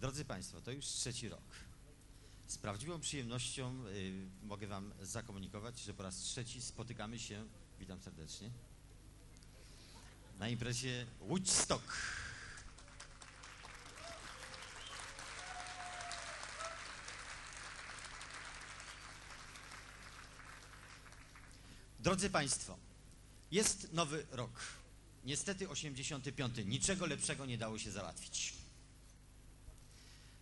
Drodzy Państwo, to już trzeci rok. Z prawdziwą przyjemnością y, mogę Wam zakomunikować, że po raz trzeci spotykamy się, witam serdecznie, na imprezie Woodstock. Drodzy Państwo, jest nowy rok. Niestety 85. Niczego lepszego nie dało się załatwić.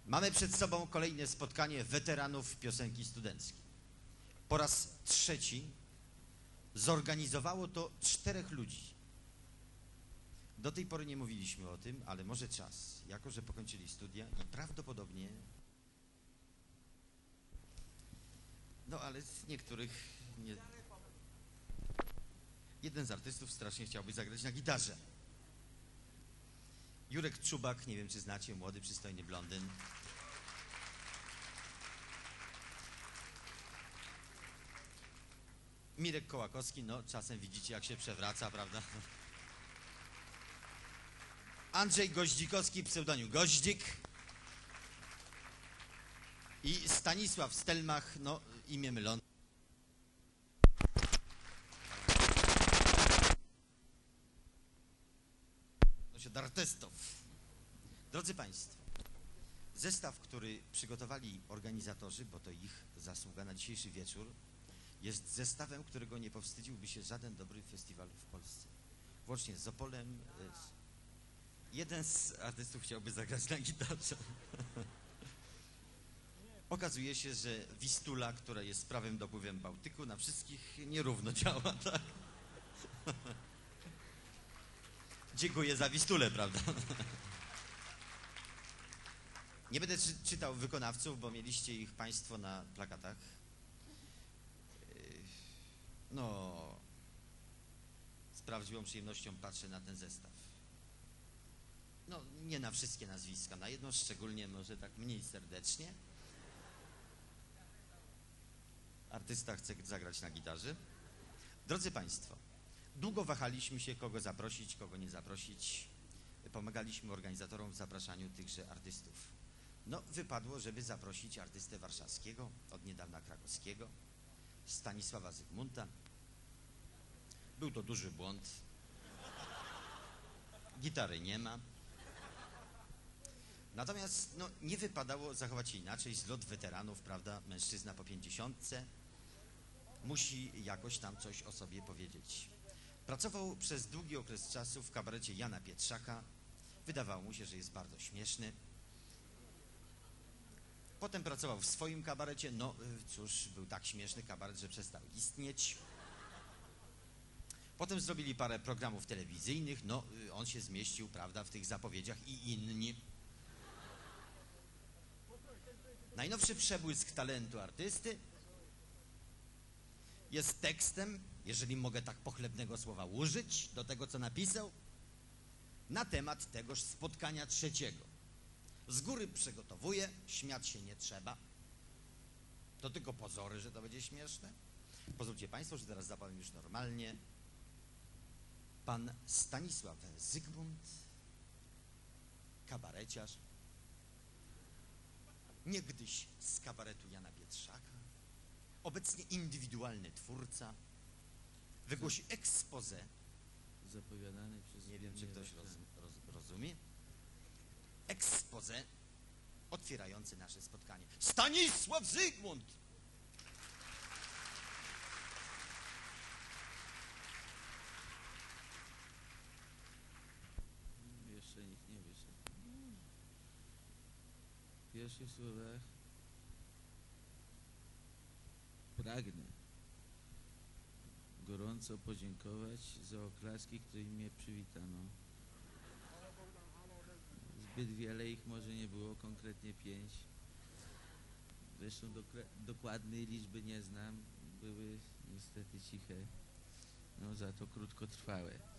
Mamy przed sobą kolejne spotkanie weteranów piosenki studenckiej. Po raz trzeci zorganizowało to czterech ludzi. Do tej pory nie mówiliśmy o tym, ale może czas, jako że pokończyli studia i prawdopodobnie. No ale z niektórych nie. Jeden z artystów strasznie chciałby zagrać na gitarze. Jurek Czubak, nie wiem czy znacie, młody, przystojny blondyn. Mirek Kołakowski, no czasem widzicie jak się przewraca, prawda? Andrzej Goździkowski, pseudonim Goździk. I Stanisław Stelmach, no imię mylące. Artystów. Drodzy Państwo, zestaw, który przygotowali organizatorzy, bo to ich zasługa na dzisiejszy wieczór, jest zestawem, którego nie powstydziłby się żaden dobry festiwal w Polsce. Włącznie z Opolem. e, Jeden z artystów chciałby zagrać na gitarze. Okazuje się, że Wistula, która jest prawym dopływem Bałtyku, na wszystkich nierówno działa, tak? Dziękuję za Wistulę, prawda? Nie będę czy, czytał wykonawców, bo mieliście ich Państwo na plakatach. Yy, No, z prawdziwą przyjemnością patrzę na ten zestaw. No, nie na wszystkie nazwiska, na jedno szczególnie, może tak mniej serdecznie. Artysta chce zagrać na gitarze. Drodzy Państwo, Długo wahaliśmy się, kogo zaprosić, kogo nie zaprosić. Pomagaliśmy organizatorom w zapraszaniu tychże artystów. No, wypadło, żeby zaprosić artystę warszawskiego, od niedawna krakowskiego, Stanisława Zygmunta. Był to duży błąd. Gitary nie ma. Natomiast no, nie wypadało zachować się inaczej. Zlot weteranów, prawda? Mężczyzna po pięćdziesiątce musi jakoś tam coś o sobie powiedzieć. Pracował przez długi okres czasu w kabarecie Jana Pietrzaka. Wydawało mu się, że jest bardzo śmieszny. Potem pracował w swoim kabarecie. No y, cóż, był tak śmieszny kabaret, że przestał istnieć. Potem zrobili parę programów telewizyjnych. No, y, on się zmieścił, prawda, w tych zapowiedziach i inni. Najnowszy przebłysk talentu artysty jest tekstem, jeżeli mogę tak pochlebnego słowa użyć, do tego, co napisał, na temat tegoż spotkania trzeciego. Z góry przygotowuję, śmiać się nie trzeba. To tylko pozory, że to będzie śmieszne. Pozwólcie Państwo, że teraz zapowiem już normalnie. Pan Stanisław Zygmunt, kabareciarz, niegdyś z kabaretu Jana Pietrzaka, obecnie indywidualny twórca, wygłosi expose, zapowiadany przez nie wiem czy ktoś roz, roz, rozumie, expose otwierający nasze spotkanie. Stanisław Zygmunt! Jeszcze nikt nie wyszedł. W pierwszych słowach pragnę gorąco podziękować za oklaski, którymi mnie przywitano. Zbyt wiele ich może nie było, konkretnie pięć. Zresztą dokładnej liczby nie znam, były niestety ciche, no za to krótkotrwałe.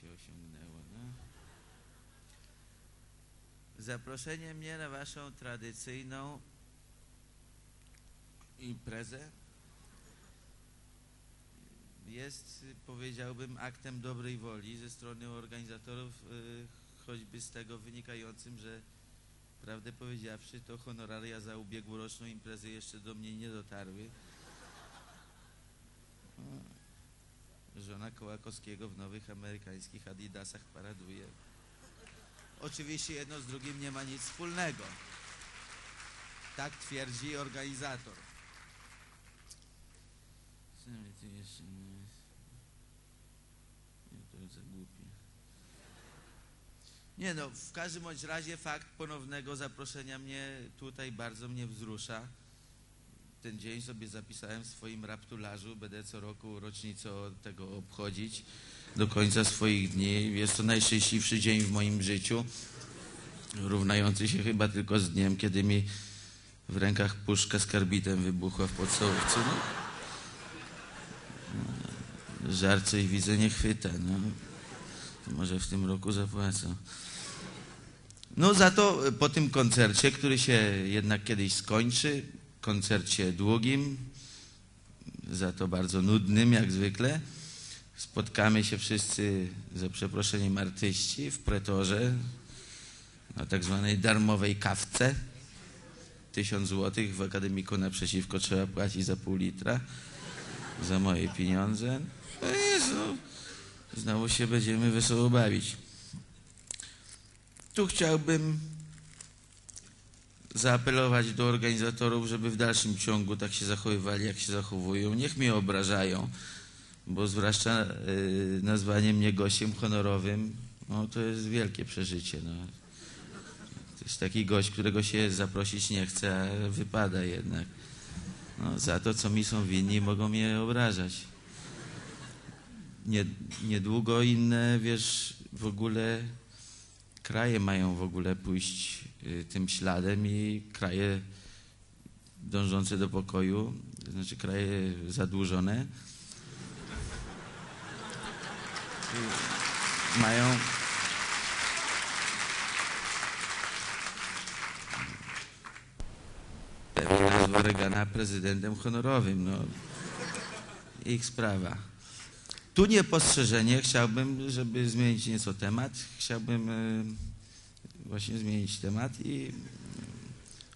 Się osiągnęło, no. Zaproszenie mnie na waszą tradycyjną imprezę jest, powiedziałbym, aktem dobrej woli ze strony organizatorów, y, choćby z tego wynikającym, że prawdę powiedziawszy, to honoraria za ubiegłoroczną imprezę jeszcze do mnie nie dotarły. Żona Kołakowskiego w nowych amerykańskich adidasach paraduje. Oczywiście jedno z drugim nie ma nic wspólnego. Tak twierdzi organizator. Co mi tu jeszcze nie jest? Nie, to jest za głupie. Nie no, w każdym bądź razie fakt ponownego zaproszenia mnie tutaj bardzo mnie wzrusza. Ten dzień sobie zapisałem w swoim raptularzu. Będę co roku rocznicę tego obchodzić do końca swoich dni. Jest to najszczęśliwszy dzień w moim życiu. Równający się chyba tylko z dniem, kiedy mi w rękach puszka z karbitem wybuchła w podstawówce. No. Żart widzę nie chwyta. No. To może w tym roku zapłacę. No za to po tym koncercie, który się jednak kiedyś skończy, koncercie długim, za to bardzo nudnym jak zwykle, spotkamy się wszyscy, za przeproszeniem artyści, w pretorze, na tak zwanej darmowej kawce. Tysiąc złotych w akademiku naprzeciwko trzeba płacić za pół litra za moje pieniądze. No Jezu, znowu się będziemy wesoło bawić. Tu chciałbym zaapelować do organizatorów, żeby w dalszym ciągu tak się zachowywali, jak się zachowują. Niech mnie obrażają, bo zwłaszcza y, nazwanie mnie gościem honorowym, no to jest wielkie przeżycie. No. To jest taki gość, którego się zaprosić nie chce, a wypada jednak. No, za to, co mi są winni, mogą mnie obrażać. Nie, niedługo inne, wiesz, w ogóle kraje mają w ogóle pójść tym śladem i kraje dążące do pokoju, to znaczy kraje zadłużone, y, mają nazwa Reagana prezydentem honorowym. No, ich sprawa. Tu niepostrzeżenie chciałbym, żeby zmienić nieco temat. Chciałbym e, właśnie zmienić temat i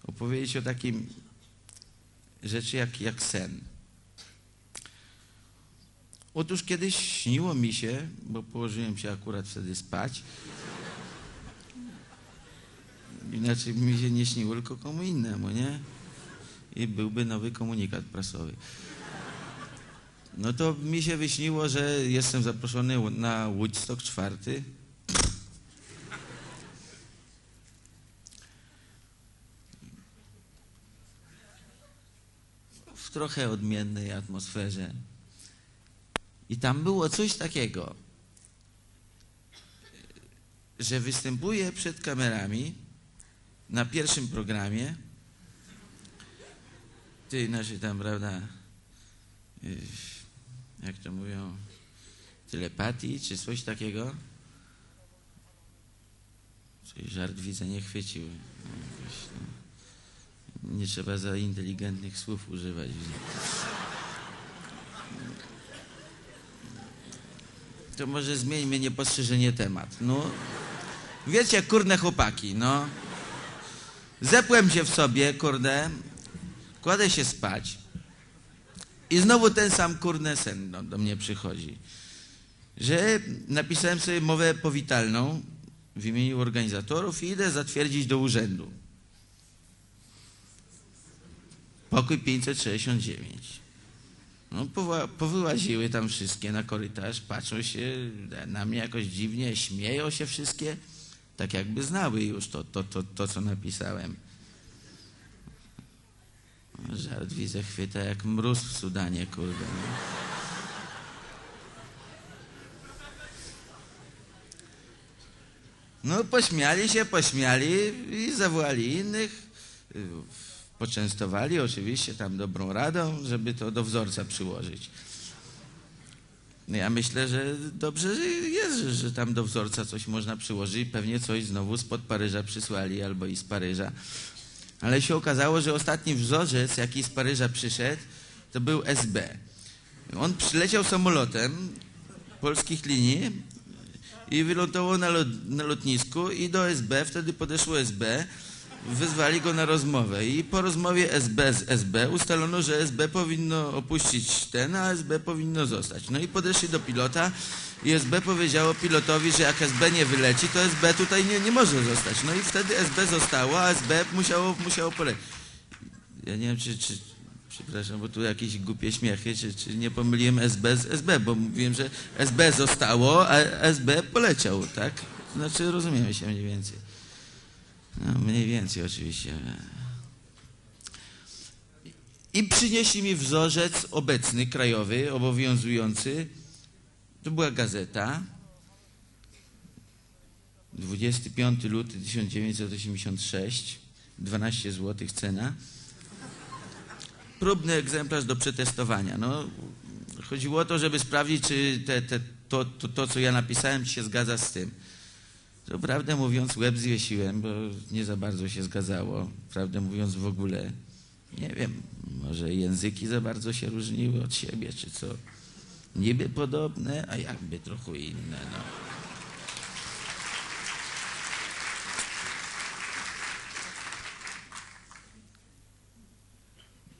opowiedzieć o takim rzeczy jak, jak sen. Otóż kiedyś śniło mi się, bo położyłem się akurat wtedy spać. Inaczej mi się nie śniło, tylko komu innemu, nie? I byłby nowy komunikat prasowy. No to mi się wyśniło, że jestem zaproszony na Woodstock 4 trochę odmiennej atmosferze. I tam było coś takiego, że występuję przed kamerami na pierwszym programie. Ty, znaczy tam, prawda, y, jak to mówią, telepatii, czy coś takiego. Coś żart widzę nie chwycił. No, no, nie trzeba za inteligentnych słów używać. To może zmieńmy niepostrzeżenie temat. No, wiecie, kurde chłopaki, no. Zepłem się w sobie, kurde, kładę się spać. I znowu ten sam kurny sen do, do mnie przychodzi, że napisałem sobie mowę powitalną w imieniu organizatorów i idę zatwierdzić do urzędu. Pokój 569. No, powyłaziły tam wszystkie na korytarz, patrzą się na mnie jakoś dziwnie, śmieją się wszystkie, tak jakby znały już to, to, to, to co napisałem. Żart widzę chwyta jak mróz w Sudanie, kurde. No pośmiali się, pośmiali i zawołali innych. Poczęstowali oczywiście tam dobrą radą, żeby to do wzorca przyłożyć. Ja myślę, że dobrze że jest, że, że tam do wzorca coś można przyłożyć. Pewnie coś znowu spod Paryża przysłali albo i z Paryża. Ale się okazało, że ostatni wzorzec, jaki z Paryża przyszedł, to był SB. On przyleciał samolotem polskich linii i wylądował na, lot, na lotnisku i do SB, wtedy podeszło SB, wezwali go na rozmowę i po rozmowie SB z SB ustalono, że SB powinno opuścić ten, a SB powinno zostać. No i podeszli do pilota i SB powiedziało pilotowi, że jak SB nie wyleci, to SB tutaj nie, nie może zostać. No i wtedy SB zostało, a SB musiało, musiało polecieć. Ja nie wiem, czy, czy, przepraszam, bo tu jakieś głupie śmiechy, czy, czy nie pomyliłem SB z SB, bo mówiłem, że SB zostało, a SB poleciał, tak? Znaczy rozumiemy się mniej więcej. No, mniej więcej oczywiście. I przynieśli mi wzorzec obecny, krajowy, obowiązujący. To była gazeta. 25 luty 1986, 12 zł cena. Próbny egzemplarz do przetestowania. No, chodziło o to, żeby sprawdzić, czy te, te, to, to, to, co ja napisałem, się zgadza z tym. To prawdę mówiąc, łeb zwiesiłem, bo nie za bardzo się zgadzało. Prawdę mówiąc, w ogóle nie wiem, może języki za bardzo się różniły od siebie, czy co. Niby podobne, a jakby trochę inne. No.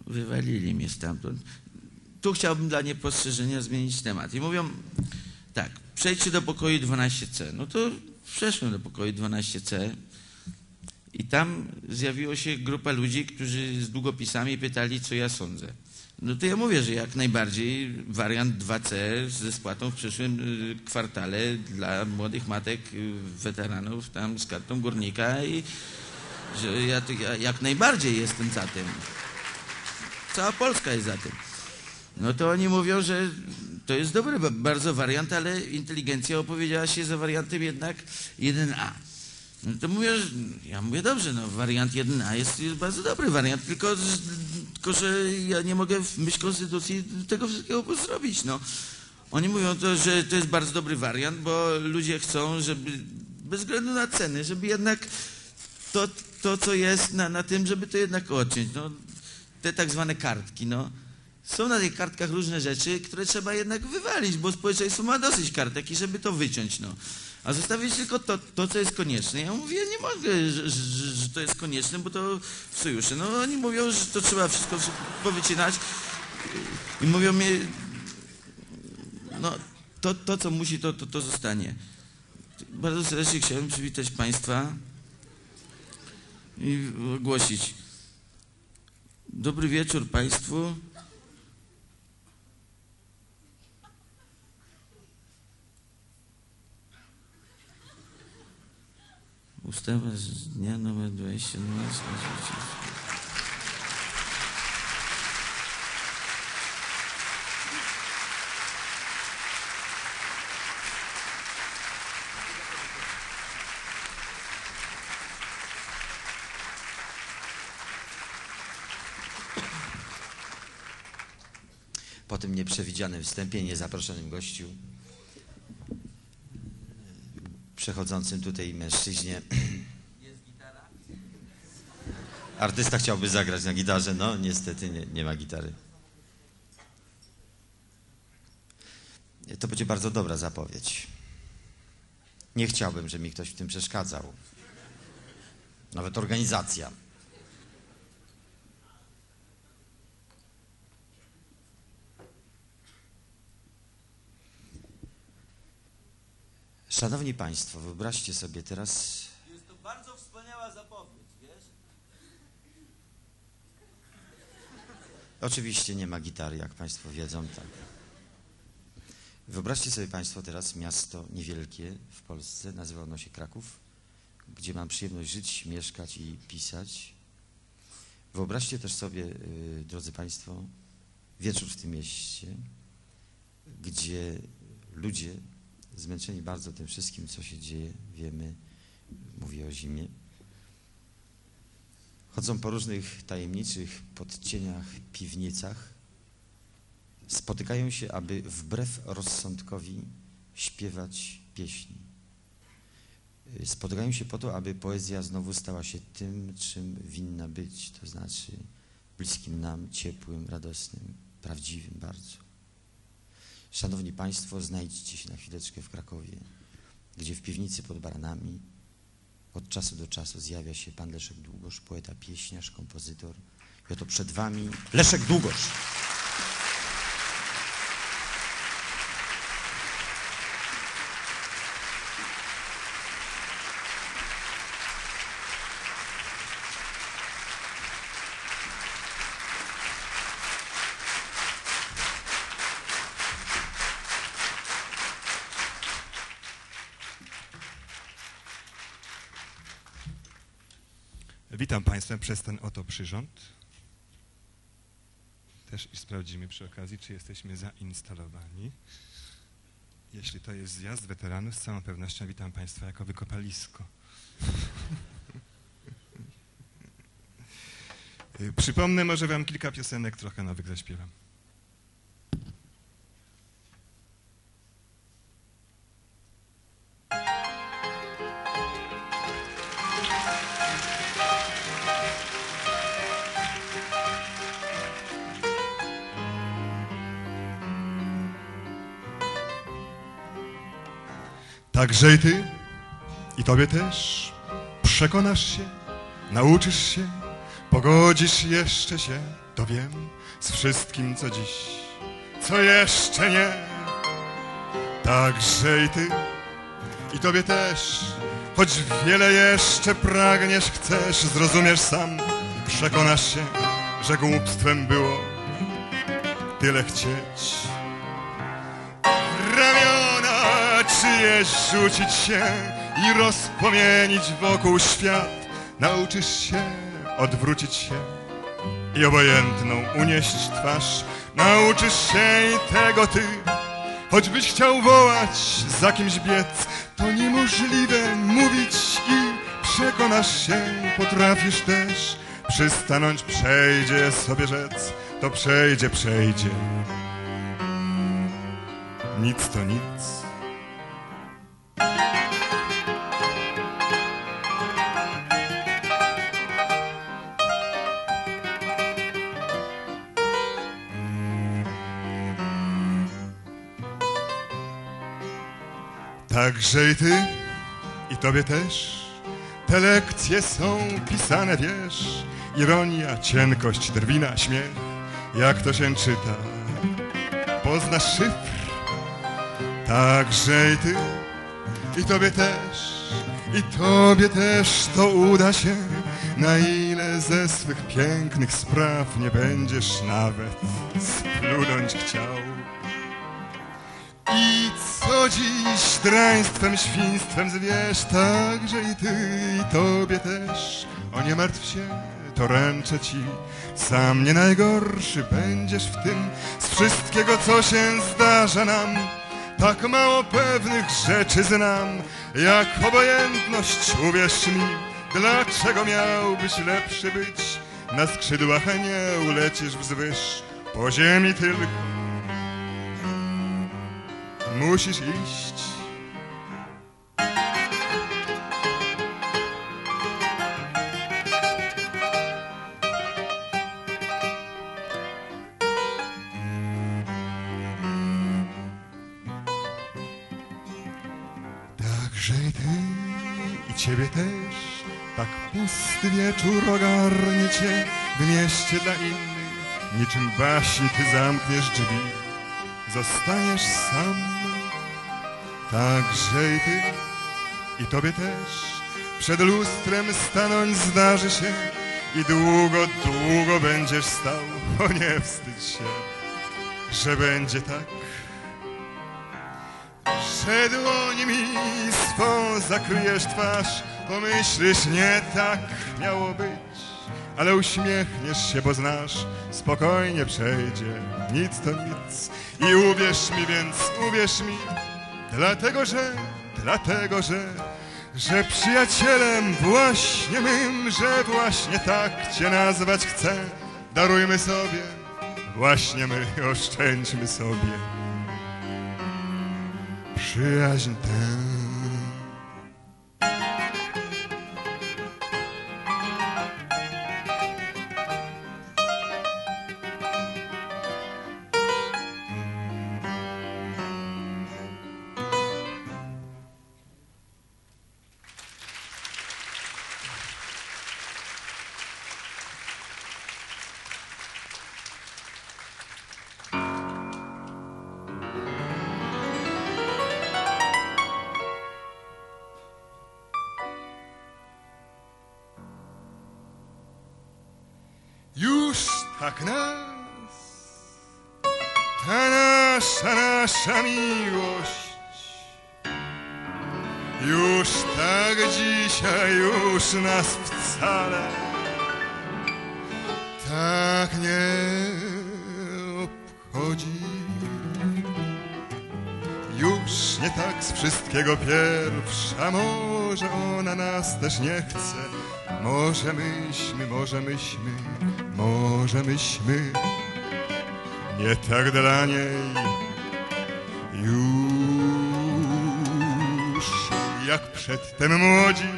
Wywalili mnie stamtąd. Tu chciałbym dla niepostrzeżenia zmienić temat. I mówią tak, przejdźcie do pokoju 12C. No to Przeszłem do pokoju 12C i tam zjawiła się grupa ludzi, którzy z długopisami pytali, co ja sądzę. No to ja mówię, że jak najbardziej wariant 2C ze spłatą w przyszłym y, kwartale dla młodych matek y, weteranów tam z kartą górnika i że ja, ja jak najbardziej jestem za tym. Cała Polska jest za tym. No to oni mówią, że to jest dobry bardzo wariant, ale inteligencja opowiedziała się za wariantem jednak 1A. No to mówię, że, ja mówię, dobrze, no wariant 1A jest, jest bardzo dobry wariant, tylko, tylko, że ja nie mogę w myśl konstytucji tego wszystkiego zrobić, no. Oni mówią to, że to jest bardzo dobry wariant, bo ludzie chcą, żeby bez względu na ceny, żeby jednak to, to co jest na, na tym, żeby to jednak odciąć. No, te tak zwane kartki, no. Są na tych kartkach różne rzeczy, które trzeba jednak wywalić, bo społeczeństwo ma dosyć kartek i żeby to wyciąć, no. A zostawić tylko to, to co jest konieczne. Ja mówię, nie mogę, że, że, że to jest konieczne, bo to w sojuszu. No oni mówią, że to trzeba wszystko powycinać i mówią mi, no to, to co musi, to, to, to zostanie. Bardzo serdecznie chciałem przywitać Państwa i ogłosić. Dobry wieczór Państwu. Ustawa z dnia numer 22. Po tym nieprzewidzianym wstępie, niezaproszonym gościu, przechodzącym tutaj mężczyźnie. Artysta chciałby zagrać na gitarze, no niestety nie, nie ma gitary. To będzie bardzo dobra zapowiedź. Nie chciałbym, żeby mi ktoś w tym przeszkadzał. Nawet organizacja. Szanowni Państwo, wyobraźcie sobie teraz. Jest to bardzo wspaniała zapowiedź, wiesz? Oczywiście nie ma gitary, jak Państwo wiedzą, tak. Wyobraźcie sobie Państwo teraz miasto niewielkie w Polsce, nazywa ono się Kraków, gdzie mam przyjemność żyć, mieszkać i pisać. Wyobraźcie też sobie, yy, drodzy Państwo, wieczór w tym mieście, gdzie ludzie zmęczeni bardzo tym wszystkim, co się dzieje, wiemy, mówię o zimie. Chodzą po różnych tajemniczych podcieniach, piwnicach. Spotykają się, aby wbrew rozsądkowi śpiewać pieśni. spotykają się po to, aby poezja znowu stała się tym, czym winna być, to znaczy bliskim nam, ciepłym, radosnym, prawdziwym bardzo. Szanowni Państwo, znajdźcie się na chwileczkę w Krakowie, gdzie w piwnicy pod Baranami od czasu do czasu zjawia się pan Leszek Długosz, poeta, pieśniarz, kompozytor. I oto przed Wami Leszek Długosz. Witam Państwa przez ten oto przyrząd. Też sprawdzimy przy okazji, czy jesteśmy zainstalowani. Jeśli to jest zjazd weteranów, z całą pewnością witam Państwa jako wykopalisko. Y, Przypomnę może Wam kilka piosenek, trochę nowych zaśpiewam. Także i ty, i tobie też. Przekonasz się, nauczysz się, pogodzisz jeszcze się, to wiem, z wszystkim, co dziś, co jeszcze nie. Także i ty, i tobie też, choć wiele jeszcze pragniesz, chcesz, zrozumiesz sam, przekonasz się, że głupstwem było tyle chcieć czyjeś rzucić się i rozpłomienić wokół świat. Nauczysz się odwrócić się i obojętną unieść twarz. Nauczysz się i tego ty, choćbyś chciał wołać, za kimś biec, to niemożliwe mówić i przekonasz się, potrafisz też przystanąć, przejdzie sobie rzec, to przejdzie, przejdzie nic to nic. Także i ty, i tobie też, te lekcje są pisane, wiesz, ironia, cienkość, drwina, śmiech, jak to się czyta. Poznasz szyfr, Także i ty, i tobie też, i tobie też to uda się, na ile ze swych pięknych spraw nie będziesz nawet splunąć chciał. I dziś draństwem, świństwem zwierz, także i ty, i tobie też, o nie martw się, to ręczę ci, sam nie najgorszy będziesz w tym, z wszystkiego co się zdarza nam. Tak mało pewnych rzeczy znam, jak obojętność, uwierz mi, dlaczego miałbyś lepszy być? Na skrzydłach nie ulecisz wzwyż, po ziemi tylko. Musisz iść. Także ty, i ciebie też, tak pusty wieczór ogarnie cię w mieście dla innych. Niczym baśń ty zamkniesz drzwi, zostaniesz sam. Także i ty, i tobie też, przed lustrem stanąć zdarzy się i długo, długo będziesz stał. O nie wstydź się, że będzie tak. Że dłońmi swą zakryjesz twarz, pomyślisz nie tak miało być, ale uśmiechniesz się, bo znasz, spokojnie przejdzie, nic to nic. I uwierz mi więc, uwierz mi, dlatego że, dlatego że, że przyjacielem właśnie mym, że właśnie tak cię nazwać chcę. Darujmy sobie, właśnie my, oszczędźmy sobie przyjaźń tę. Też nie chce. Może myśmy, może myśmy, może myśmy nie tak dla niej. Już jak przedtem młodzi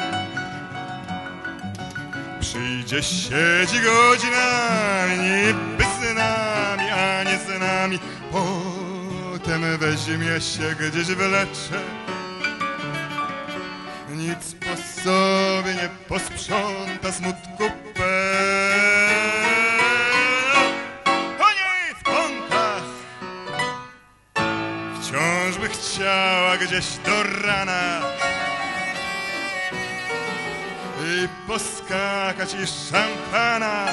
przyjdzie siedzi godzinami, niby z nami, a nie z nami. Potem weźmie się gdzieś wlecze. Sobie nie posprząta smutku peł. O niej w kątach wciąż by chciała gdzieś do rana i poskakać i szampana.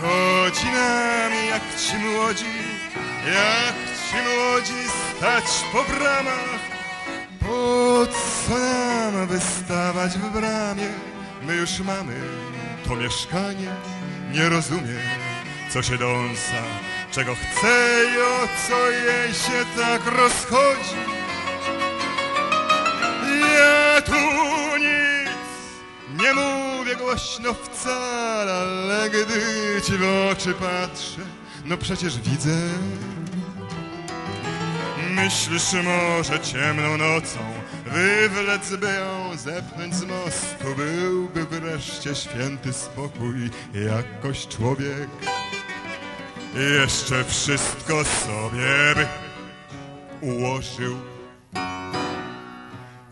Godzinami jak ci młodzi, jak ci młodzi stać po bramach. Co nam wystawać w bramie? My już mamy to mieszkanie. Nie rozumiem, co się dąsa, czego chce i o co jej się tak rozchodzi. Ja tu nic nie mówię głośno wcale, ale gdy ci w oczy patrzę, no przecież widzę. Myślisz może ciemną nocą wywlec by ją, zepchnąć z mostu, byłby wreszcie święty spokój, jakoś człowiek jeszcze wszystko sobie by ułożył.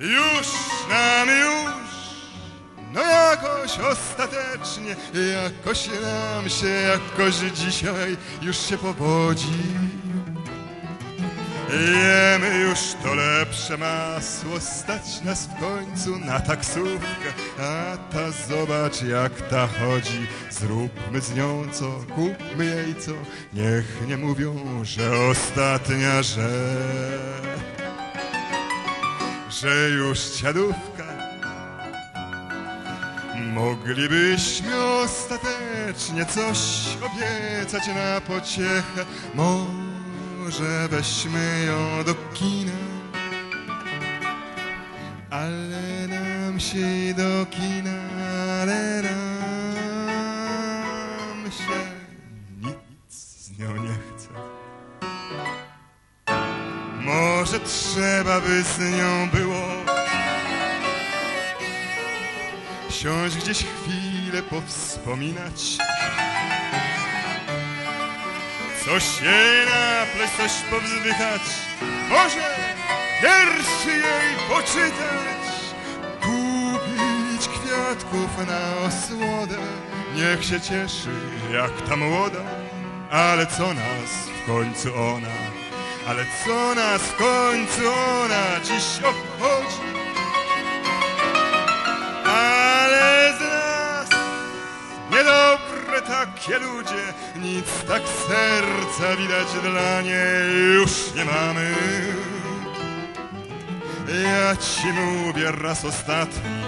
Już nam już, no jakoś ostatecznie, jakoś nam się, jakoś dzisiaj już się powodzi. Jemy już to lepsze masło, stać nas w końcu na taksówkę, a ta zobacz jak ta chodzi, zróbmy z nią co, kupmy jej co, niech nie mówią, że ostatnia, że że już ciadówka. Moglibyśmy ostatecznie coś obiecać na pociechę. Może weźmy ją do kina, ale nam się do kina, ale nam się nic z nią nie chce. Może trzeba by z nią było Siąść gdzieś chwilę powspominać Coś jej napleć, coś powzdychać Może wierszy jej poczytać. Kupić kwiatków na osłodę. Niech się cieszy jak ta młoda. Ale co nas w końcu ona? Ale co nas w końcu ona dziś obchodzi? Ale z nas niedobre takie ludzie, nic tak serca widać dla niej już nie mamy. Ja ci mówię raz ostatni,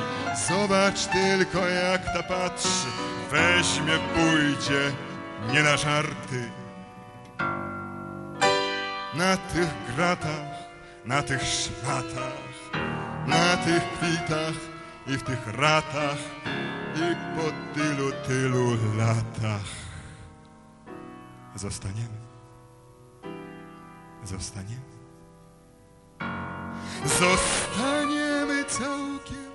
zobacz tylko jak ta patrzy, weźmie, pójdzie, nie na żarty na tych gratach, na tych szmatach, na tych kwitach i w tych ratach i po tylu, tylu latach zostaniemy. Zostaniemy. Zostaniemy całkiem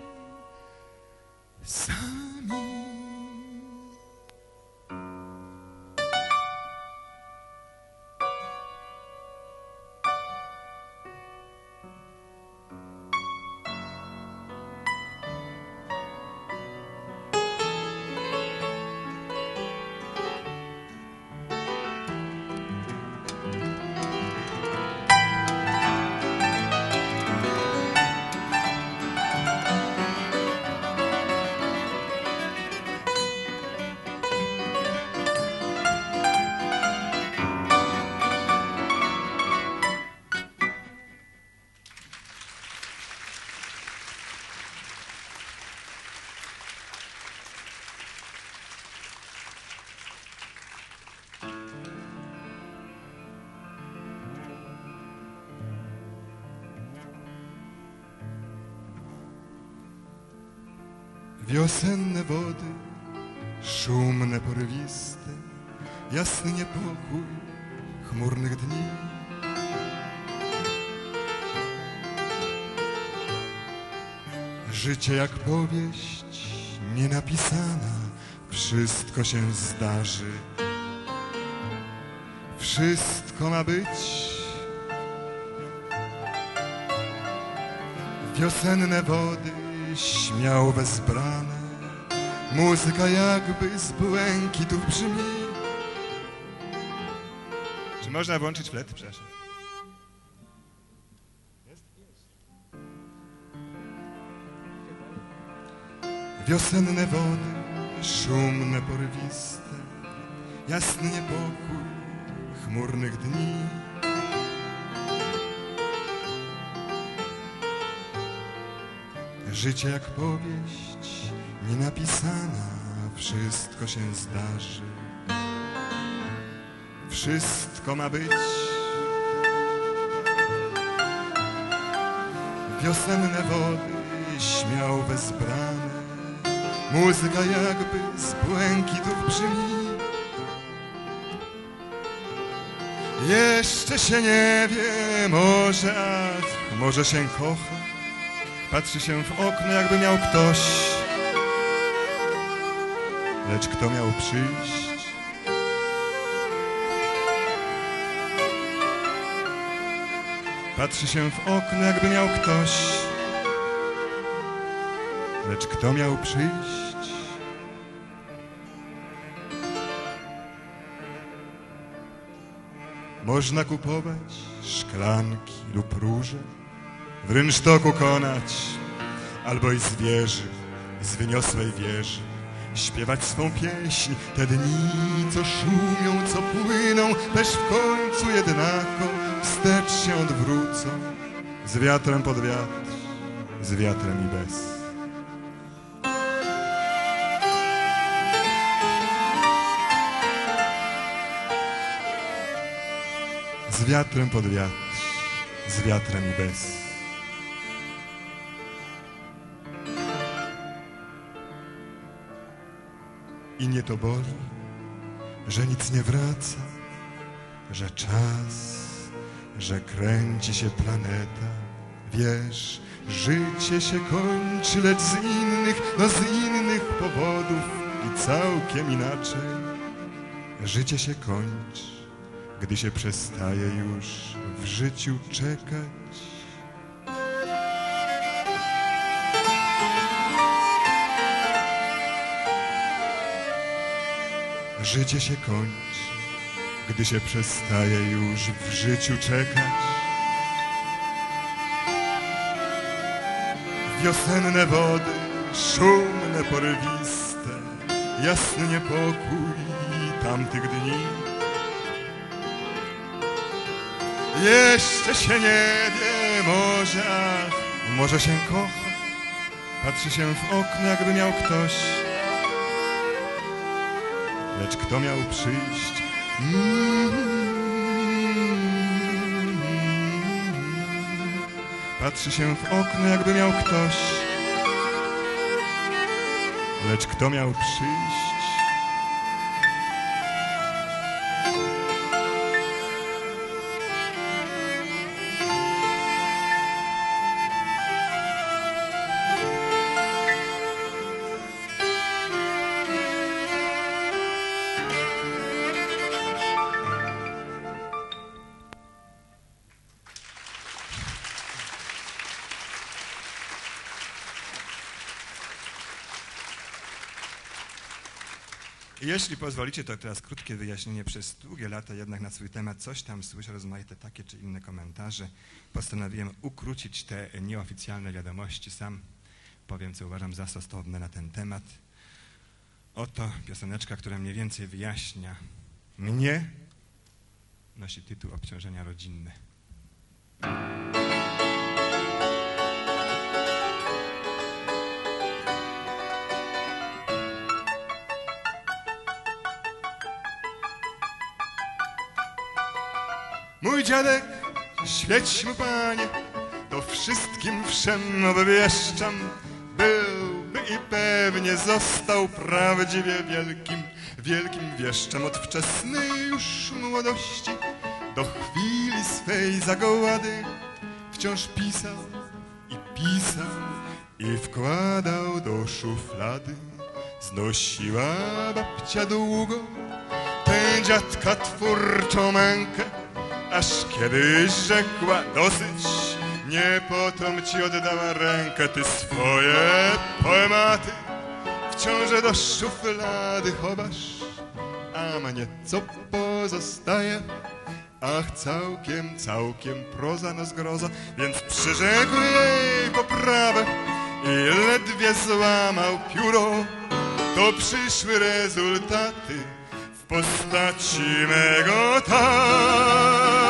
sami. Wiosenne wody, szumne, porywiste, jasny niepokój chmurnych dni. Życie jak powieść nienapisana, wszystko się zdarzy. Wszystko ma być Wiosenne wody śmiało wezbrane Muzyka jakby z błękitów brzmi Czy można włączyć flet? Przepraszam. Wiosenne wody, szumne, porywiste Jasny niepokój chmurnych dni Życie jak powieść nienapisana, wszystko się zdarzy. Wszystko ma być. Wiosenne wody śmiał wezbrane, muzyka jakby z błękitów brzmi. Jeszcze się nie wie, może, może się kocha. Patrzy się w okno, jakby miał ktoś. Lecz kto miał przyjść? Patrzy się w okno, jakby miał ktoś. Lecz kto miał przyjść? Można kupować szklanki lub róże w rynsztoku konać, albo i z wieży, z wyniosłej wieży, śpiewać swą pieśń, te dni, co szumią, co płyną, też w końcu jednako wstecz się odwrócą, z wiatrem pod wiatr, z wiatrem i bez. Z wiatrem pod wiatr, z wiatrem i bez. I nie to boli, że nic nie wraca, że czas, że kręci się planeta. Wiesz, życie się kończy, lecz z innych, no z innych powodów i całkiem inaczej. Życie się kończy, gdy się przestaje już w życiu czekać. Życie się kończy, gdy się przestaje już w życiu czekać. Wiosenne wody, szumne, porywiste, jasny niepokój tamtych dni. Jeszcze się nie wie, może, może się kocha. Patrzy się w okno, jakby miał ktoś Lecz kto miał przyjść? Patrzy się w okno, jakby miał ktoś. Lecz kto miał przyjść? Jeśli pozwolicie, to teraz krótkie wyjaśnienie. Przez długie lata jednak na swój temat coś tam słyszę, rozmaite takie czy inne komentarze. Postanowiłem ukrócić te nieoficjalne wiadomości. Sam powiem, co uważam za stosowne na ten temat. Oto pioseneczka, która mniej więcej wyjaśnia mnie. Nosi tytuł Obciążenia rodzinne. Dziadek, świeć mu panie, to wszystkim wszem obwieszczam, byłby i pewnie został prawdziwie wielkim, wielkim wieszczem od wczesnej już młodości. Do chwili swej zagłady wciąż pisał i pisał i wkładał do szuflady. Znosiła babcia długo tę dziadka twórczą mękę, aż kiedyś rzekła dosyć, nie potom ci oddała rękę, ty swoje poematy wciąż do szuflady chowasz, a mnie co pozostaje? Ach, całkiem, całkiem proza na zgroza, więc przyrzekł jej poprawę i ledwie złamał pióro, to przyszły rezultaty w postaci mego taty.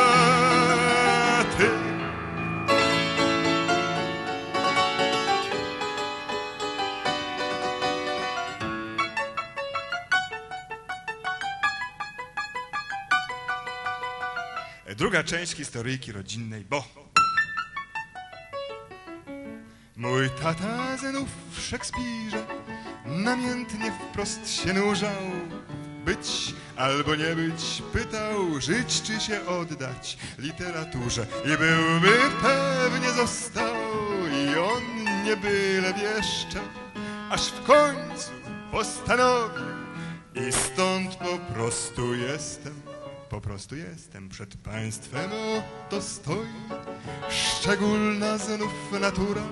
Druga część historyjki rodzinnej, bo mój tata znów w Szekspirze namiętnie wprost się nurzał. Być albo nie być, pytał, żyć czy się oddać literaturze. I byłby pewnie został i on nie byle wieszczał, aż w końcu postanowił i stąd po prostu jestem. Po prostu jestem przed państwem, oto stoi szczególna znów natura,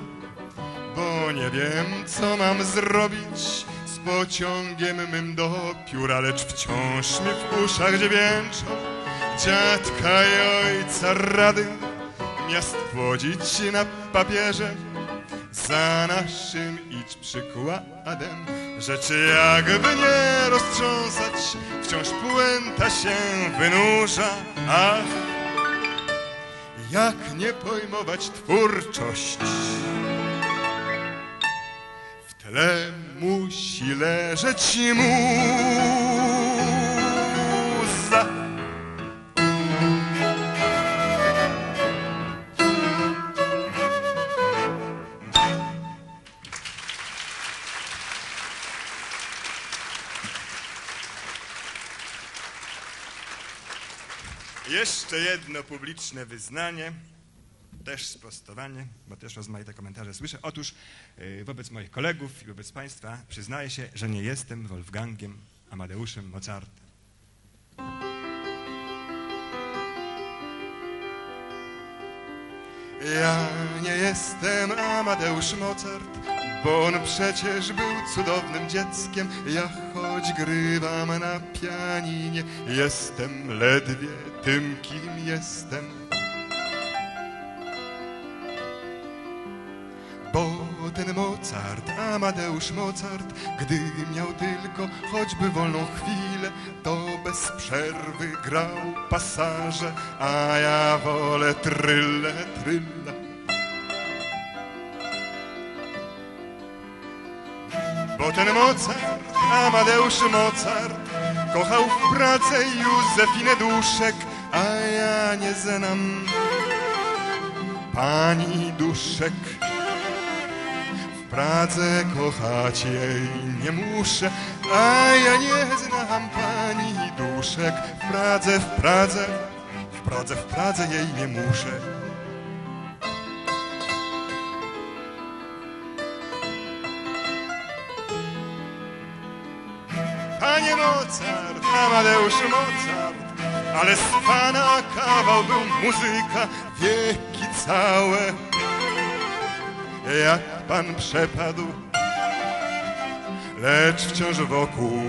bo nie wiem, co mam zrobić z pociągiem mym do pióra, lecz wciąż mi w uszach dźwięczą dziadka i ojca rady, miast wodzić na papierze, za naszym idź przykładem. Rzeczy jakby nie roztrząsać, wciąż puenta się wynurza. Ach, jak nie pojmować twórczość? W tle musi leżeć muza. Jeszcze jedno publiczne wyznanie, też sprostowanie, bo też rozmaite komentarze słyszę. Otóż yy, wobec moich kolegów i wobec Państwa przyznaję się, że nie jestem Wolfgangiem Amadeuszem Mozartem. Ja nie jestem Amadeusz Mozart, bo on przecież był cudownym dzieckiem. Ja choć grywam na pianinie, jestem ledwie tym, kim jestem. Bo ten Mozart, Amadeusz Mozart, gdy miał tylko choćby wolną chwilę, to bez przerwy grał pasaże, a ja wolę trylle, trylla. Bo ten Mozart, Amadeusz Mozart, kochał w Pradze Józefinę Duszek, a ja nie znam pani Duszek. W Pradze kochać jej nie muszę, a ja nie znam pani Duszek. W Pradze, w Pradze, w Pradze, w Pradze jej nie muszę. Panie Mozart, Amadeusz Mozart, ale z pana kawał był muzyka wieki całe. Jak pan przepadł, lecz wciąż wokół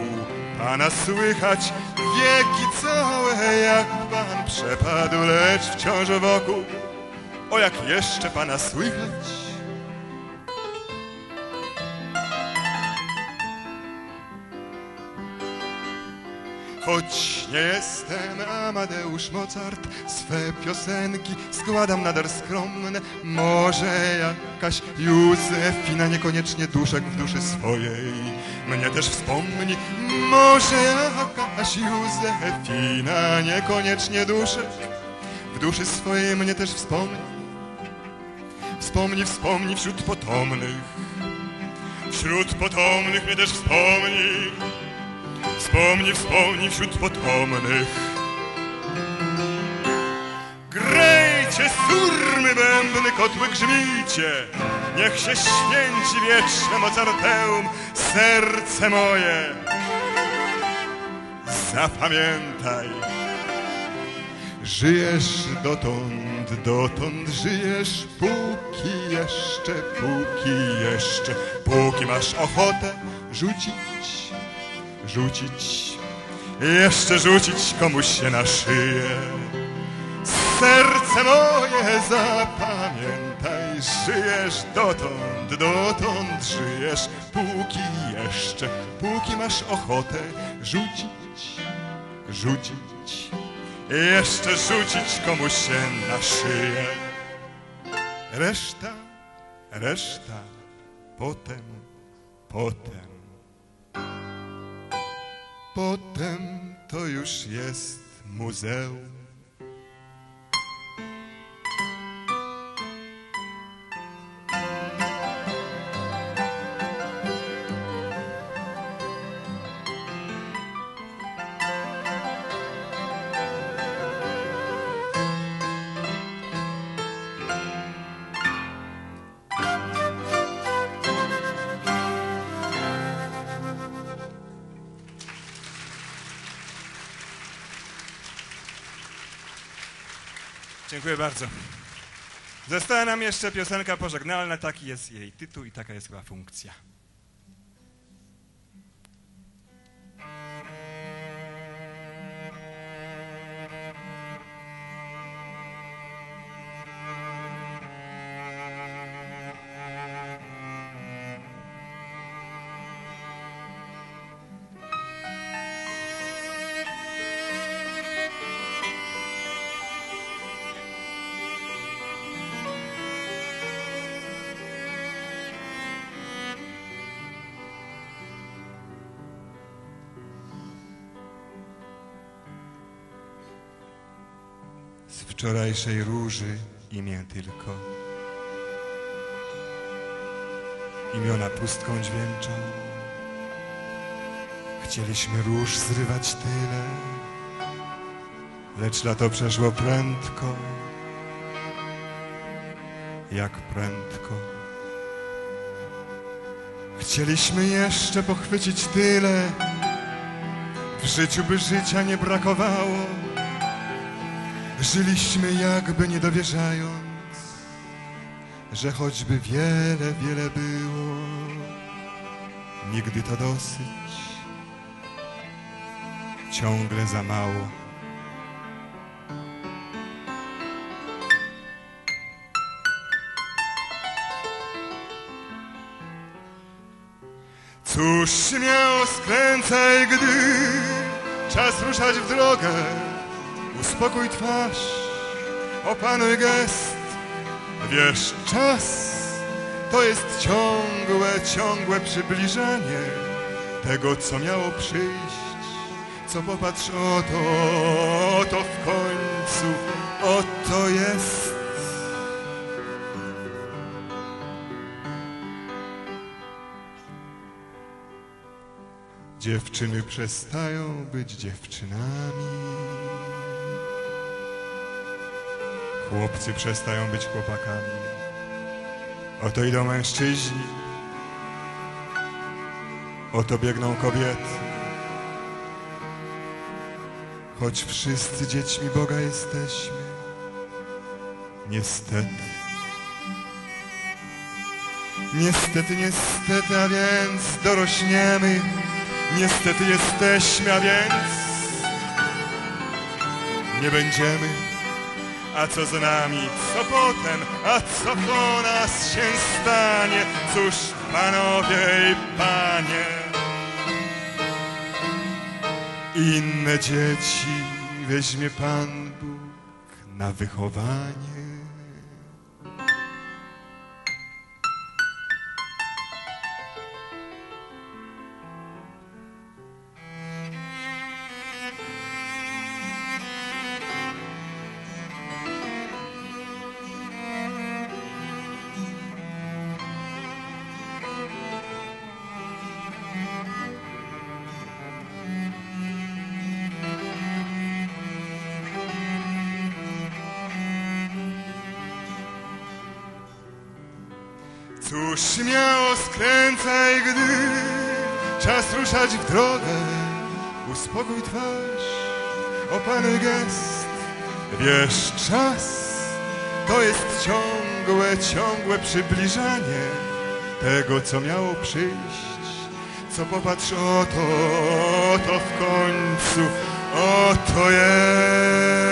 pana słychać wieki całe. Jak pan przepadł, lecz wciąż wokół, o jak jeszcze pana słychać. Choć nie jestem Amadeusz Mozart, swe piosenki składam nader skromne. Może jakaś Józefina, niekoniecznie duszek w duszy swojej, mnie też wspomni. Może jakaś Józefina, niekoniecznie duszek w duszy swojej, mnie też wspomni. Wspomni, wspomni wśród potomnych wśród potomnych mnie też wspomnij. Wspomnij, wspomnij wśród potomnych. Grejcie, surmy, bębny, kotły grzmijcie. Niech się święci wieczne mocarteum, serce moje. Zapamiętaj, żyjesz dotąd, dotąd żyjesz, póki jeszcze, póki jeszcze, póki masz ochotę rzucić, rzucić, jeszcze rzucić komuś się na szyję. Serce moje zapamiętaj, żyjesz dotąd, dotąd żyjesz, póki jeszcze, póki masz ochotę rzucić, rzucić, jeszcze rzucić komuś się na szyję. Reszta, reszta, potem, potem, potem to już jest muzeum. Dziękuję bardzo. Została nam jeszcze piosenka pożegnalna, taki jest jej tytuł i taka jest chyba funkcja. Z wczorajszej róży imię tylko. Imiona pustką dźwięczą. Chcieliśmy róż zrywać tyle, lecz lato przeszło prędko. Jak prędko. Chcieliśmy jeszcze pochwycić tyle, w życiu by życia nie brakowało. Żyliśmy jakby nie dowierzając, że choćby wiele, wiele było, nigdy to dosyć, ciągle za mało. Cóż śmiało skręcaj, gdy czas ruszać w drogę. Uspokój twarz, opanuj gest. Wiesz, czas to jest ciągłe, ciągłe przybliżanie tego, co miało przyjść. Co popatrz, oto, oto w końcu, oto jest. Dziewczyny przestają być dziewczynami. Chłopcy przestają być chłopakami. Oto idą mężczyźni. Oto biegną kobiety. Choć wszyscy dziećmi Boga jesteśmy. Niestety. Niestety, niestety, a więc dorośniemy. Niestety jesteśmy, a więc nie będziemy. A co z nami, co potem, a co po nas się stanie? Cóż, panowie i panie, inne dzieci weźmie Pan Bóg na wychowanie. Cóż śmiało skręcaj, gdy czas ruszać w drogę. Uspokój twarz, opany gest. Wiesz, czas to jest ciągłe, ciągłe przybliżanie tego, co miało przyjść. Co popatrz, oto, oto w końcu, oto jest.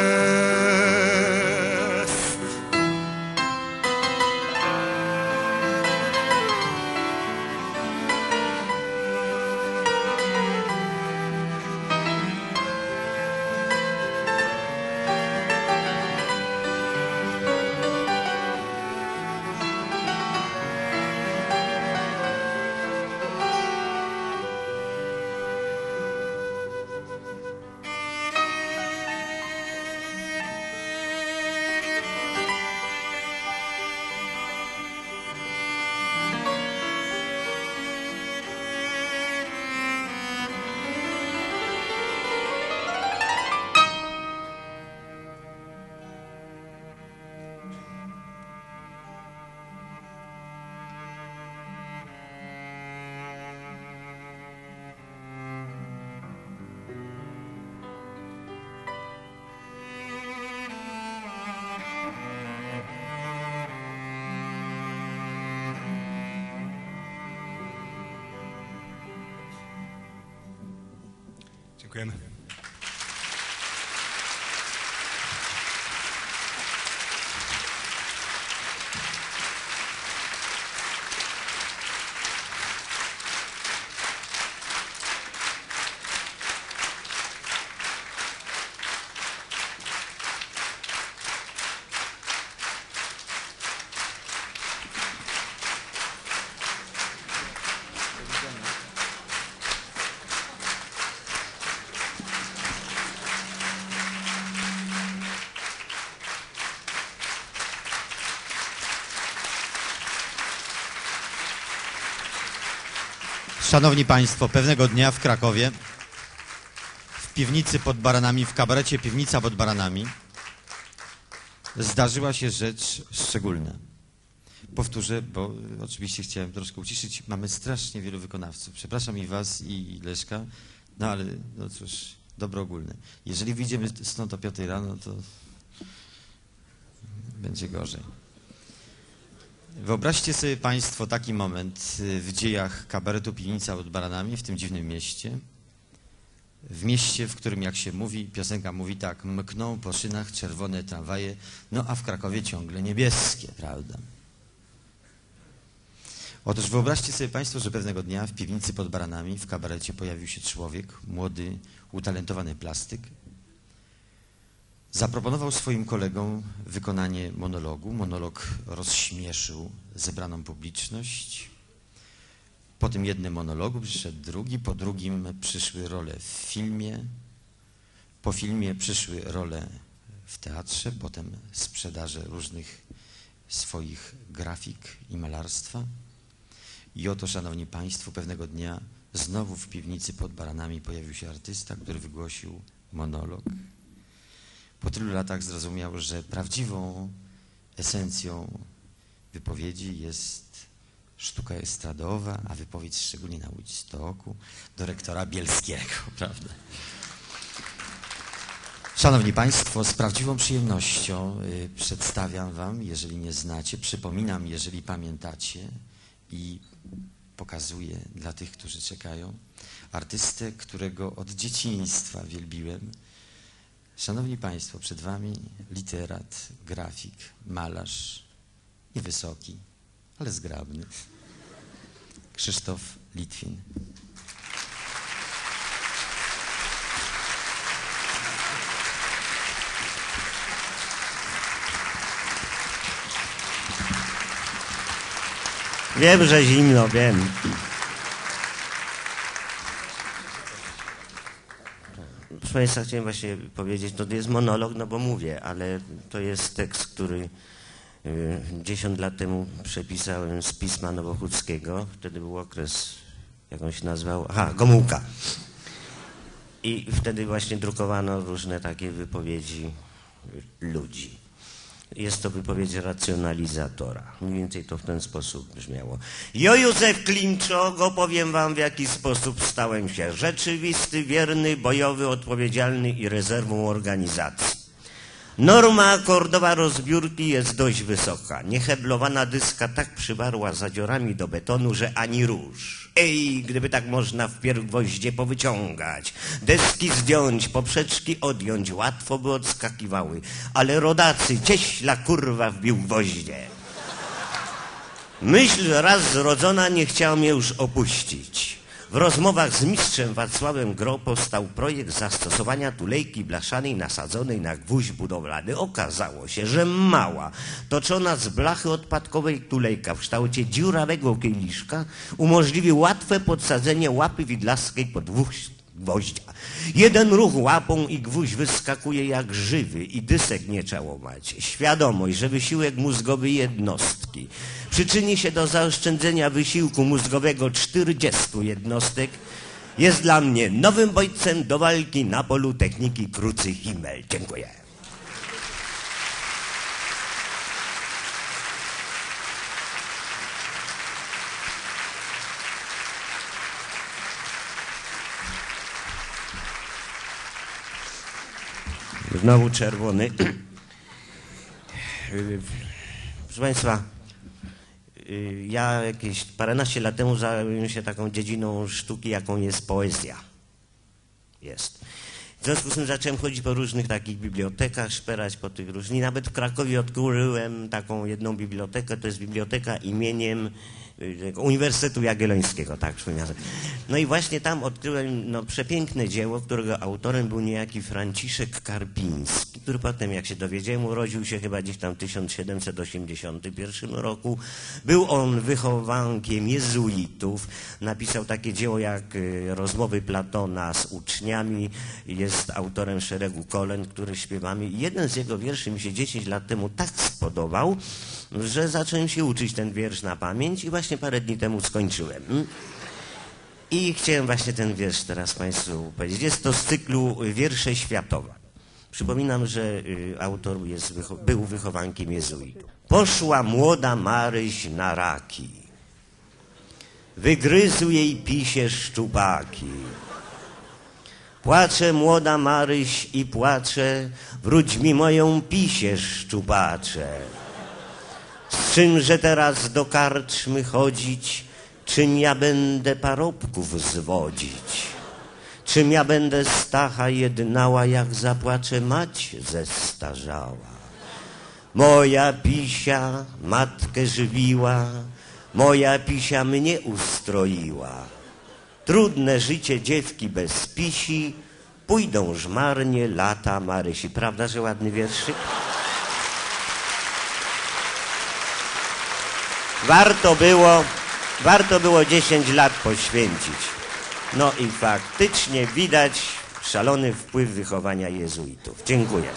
Szanowni Państwo, pewnego dnia w Krakowie, w piwnicy pod baranami, w kabarecie Piwnica pod baranami, zdarzyła się rzecz szczególna. Powtórzę, bo oczywiście chciałem troszkę uciszyć. Mamy strasznie wielu wykonawców. Przepraszam i Was, i Leszka, no ale no cóż, dobro ogólne. Jeżeli wyjdziemy stąd o 5 rano, to będzie gorzej. Wyobraźcie sobie Państwo taki moment y, w dziejach kabaretu Piwnica pod Baranami w tym dziwnym mieście. W mieście, w którym, jak się mówi, piosenka mówi tak, mkną po szynach czerwone tramwaje, no a w Krakowie ciągle niebieskie, prawda? Otóż wyobraźcie sobie Państwo, że pewnego dnia w piwnicy pod Baranami w kabarecie pojawił się człowiek, młody, utalentowany plastyk. Zaproponował swoim kolegom wykonanie monologu. Monolog rozśmieszył zebraną publiczność. Po tym jednym monologu przyszedł drugi, po drugim przyszły role w filmie, po filmie przyszły role w teatrze, potem sprzedaże różnych swoich grafik i malarstwa. I oto, szanowni państwo, pewnego dnia znowu w piwnicy pod baranami pojawił się artysta, który wygłosił monolog. Po tylu latach zrozumiał, że prawdziwą esencją wypowiedzi jest sztuka estradowa, a wypowiedź szczególnie na Woodstocku do rektora Bielskiego, prawda? Szanowni Państwo, z prawdziwą przyjemnością y, przedstawiam Wam, jeżeli nie znacie, przypominam, jeżeli pamiętacie i pokazuję dla tych, którzy czekają, artystę, którego od dzieciństwa wielbiłem. Szanowni Państwo, przed Wami literat, grafik, malarz, niewysoki, ale zgrabny. Krzysztof Litwin. Wiem, że zimno, wiem. Proszę Państwa, chciałem właśnie powiedzieć, to jest monolog, no bo mówię, ale to jest tekst, który y, 10 lat temu przepisałem z pisma Nowochódzkiego. Wtedy był okres, jak on się nazywał? Aha, Gomułka. I wtedy właśnie drukowano różne takie wypowiedzi ludzi. Jest to wypowiedź racjonalizatora. Mniej więcej to w ten sposób brzmiało. Jo Józef Klimczok, opowiem wam w jaki sposób stałem się rzeczywisty, wierny, bojowy, odpowiedzialny i rezerwą organizacji. Norma akordowa rozbiórki jest dość wysoka. Nieheblowana dyska tak przywarła zadziorami do betonu, że ani róż. Ej, gdyby tak można wpierw gwoździe powyciągać, deski zdjąć, poprzeczki odjąć, łatwo by odskakiwały. Ale rodacy, cieśla kurwa wbił gwoździe. Myśl raz zrodzona nie chciała mnie już opuścić. W rozmowach z mistrzem Wacławem Gro powstał projekt zastosowania tulejki blaszanej nasadzonej na gwóźdź budowlany. Okazało się, że mała, toczona z blachy odpadkowej tulejka w kształcie dziurawego kieliszka umożliwi łatwe podsadzenie łapy widlaskiej pod gwóźdź gwoździa. Jeden ruch łapą i gwóźdź wyskakuje jak żywy i dysek nie trzeba. Świadomość, że wysiłek mózgowy jednostki przyczyni się do zaoszczędzenia wysiłku mózgowego 40 jednostek jest dla mnie nowym bodźcem do walki na polu techniki krucy Himmel. Dziękuję. Znowu czerwony. Proszę Państwa, ja jakieś paręnaście lat temu zająłem się taką dziedziną sztuki, jaką jest poezja. Jest. W związku z tym zacząłem chodzić po różnych takich bibliotekach, szperać po tych różnych. Nawet w Krakowie odkryłem taką jedną bibliotekę, to jest biblioteka imieniem Uniwersytetu Jagiellońskiego, tak przypominam. No i właśnie tam odkryłem no, przepiękne dzieło, którego autorem był niejaki Franciszek Karpiński, który potem, jak się dowiedziałem, urodził się chyba gdzieś tam w 1781 roku. Był on wychowankiem jezuitów. Napisał takie dzieło jak y, Rozmowy Platona z uczniami. Jest autorem szeregu kolęd, które śpiewamy. Jeden z jego wierszy mi się 10 lat temu tak spodobał, że zacząłem się uczyć ten wiersz na pamięć i właśnie parę dni temu skończyłem. I chciałem właśnie ten wiersz teraz Państwu powiedzieć. Jest to z cyklu Wiersze Światowe. Przypominam, że y, autor jest, był wychowankiem jezuitów. Poszła młoda Maryś na raki. Wygryzł jej pisie szczupaki. Płacze młoda Maryś i płacze, wróć mi moją pisie szczupacze. Z czymże teraz do karczmy chodzić, czym ja będę parobków zwodzić? Czym ja będę Stacha jednała, jak zapłacze mać zestarzała? Moja pisia matkę żywiła, moja pisia mnie ustroiła. Trudne życie dziewki bez pisi, pójdą żmarnie lata Marysi. Prawda, że ładny wierszyk? Warto było, warto było 10 lat poświęcić. No i faktycznie widać szalony wpływ wychowania jezuitów. Dziękuję.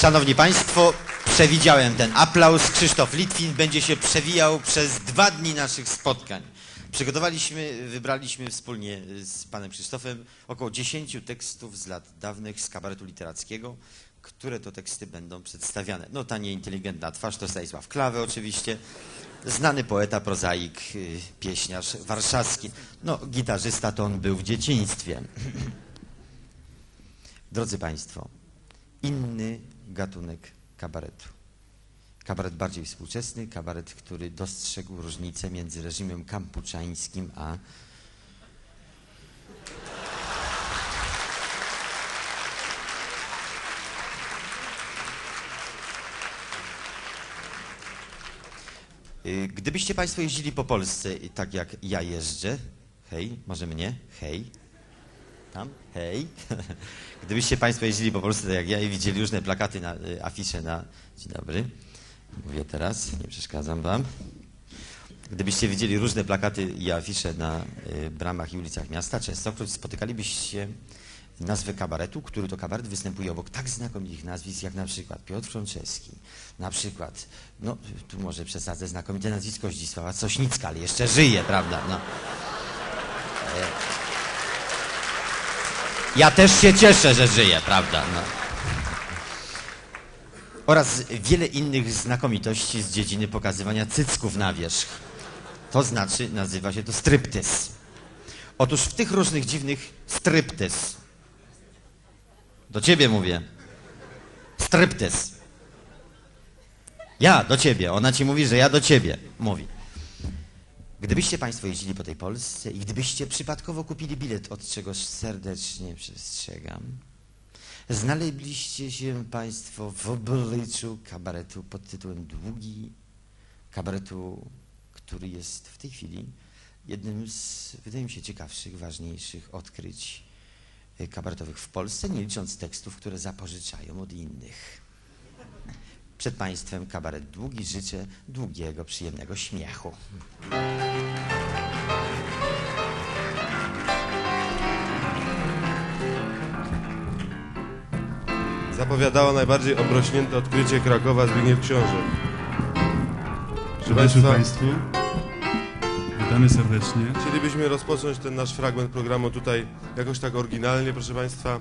Szanowni Państwo, przewidziałem ten aplauz. Krzysztof Litwin będzie się przewijał przez dwa dni naszych spotkań. Przygotowaliśmy, wybraliśmy wspólnie z panem Krzysztofem około 10 tekstów z lat dawnych z kabaretu literackiego, które to teksty będą przedstawiane. No ta nieinteligentna twarz to Stanisław Klawę oczywiście, znany poeta, prozaik, y, pieśniarz warszawski. No gitarzysta to on był w dzieciństwie. Drodzy Państwo, inny gatunek kabaretu. Kabaret bardziej współczesny, kabaret, który dostrzegł różnicę między reżimem kampuczańskim a Y, Gdybyście Państwo jeździli po Polsce tak jak ja jeżdżę, hej, może mnie, hej, tam, hej. Gdybyście Państwo jeździli po Polsce tak jak ja i widzieli różne plakaty, na, y, afisze na... Dzień dobry, mówię teraz, nie przeszkadzam Wam. Gdybyście widzieli różne plakaty i afisze na y, bramach i ulicach miasta, częstokroć spotykalibyście nazwę kabaretu, który to kabaret występuje obok tak znakomitych nazwisk, jak na przykład Piotr Frączewski, na przykład, no tu może przesadzę, znakomite nazwisko Zdzisława Sośnicka, ale jeszcze żyje, prawda? No. E, Ja też się cieszę, że żyje, prawda? No. Oraz wiele innych znakomitości z dziedziny pokazywania cycków na wierzch. To znaczy, nazywa się to stryptys. Otóż w tych różnych dziwnych stryptys. Do ciebie mówię. Stryptys. Ja do ciebie. Ona ci mówi, że ja do ciebie. Mówi. Gdybyście Państwo jeździli po tej Polsce i gdybyście przypadkowo kupili bilet, od czego serdecznie przestrzegam, znaleźliście się Państwo w obliczu kabaretu pod tytułem Długi, kabaretu, który jest w tej chwili jednym z, wydaje mi się, ciekawszych, ważniejszych odkryć y, kabaretowych w Polsce, nie licząc tekstów, które zapożyczają od innych. Przed Państwem kabaret długi, życzę długiego, przyjemnego śmiechu. Zapowiadało najbardziej obrośnięte odkrycie Krakowa Zbigniew Książek. Proszę Państwu, Państwa, Państwu, witamy serdecznie. chcielibyśmy rozpocząć ten nasz fragment programu tutaj jakoś tak oryginalnie, proszę Państwa,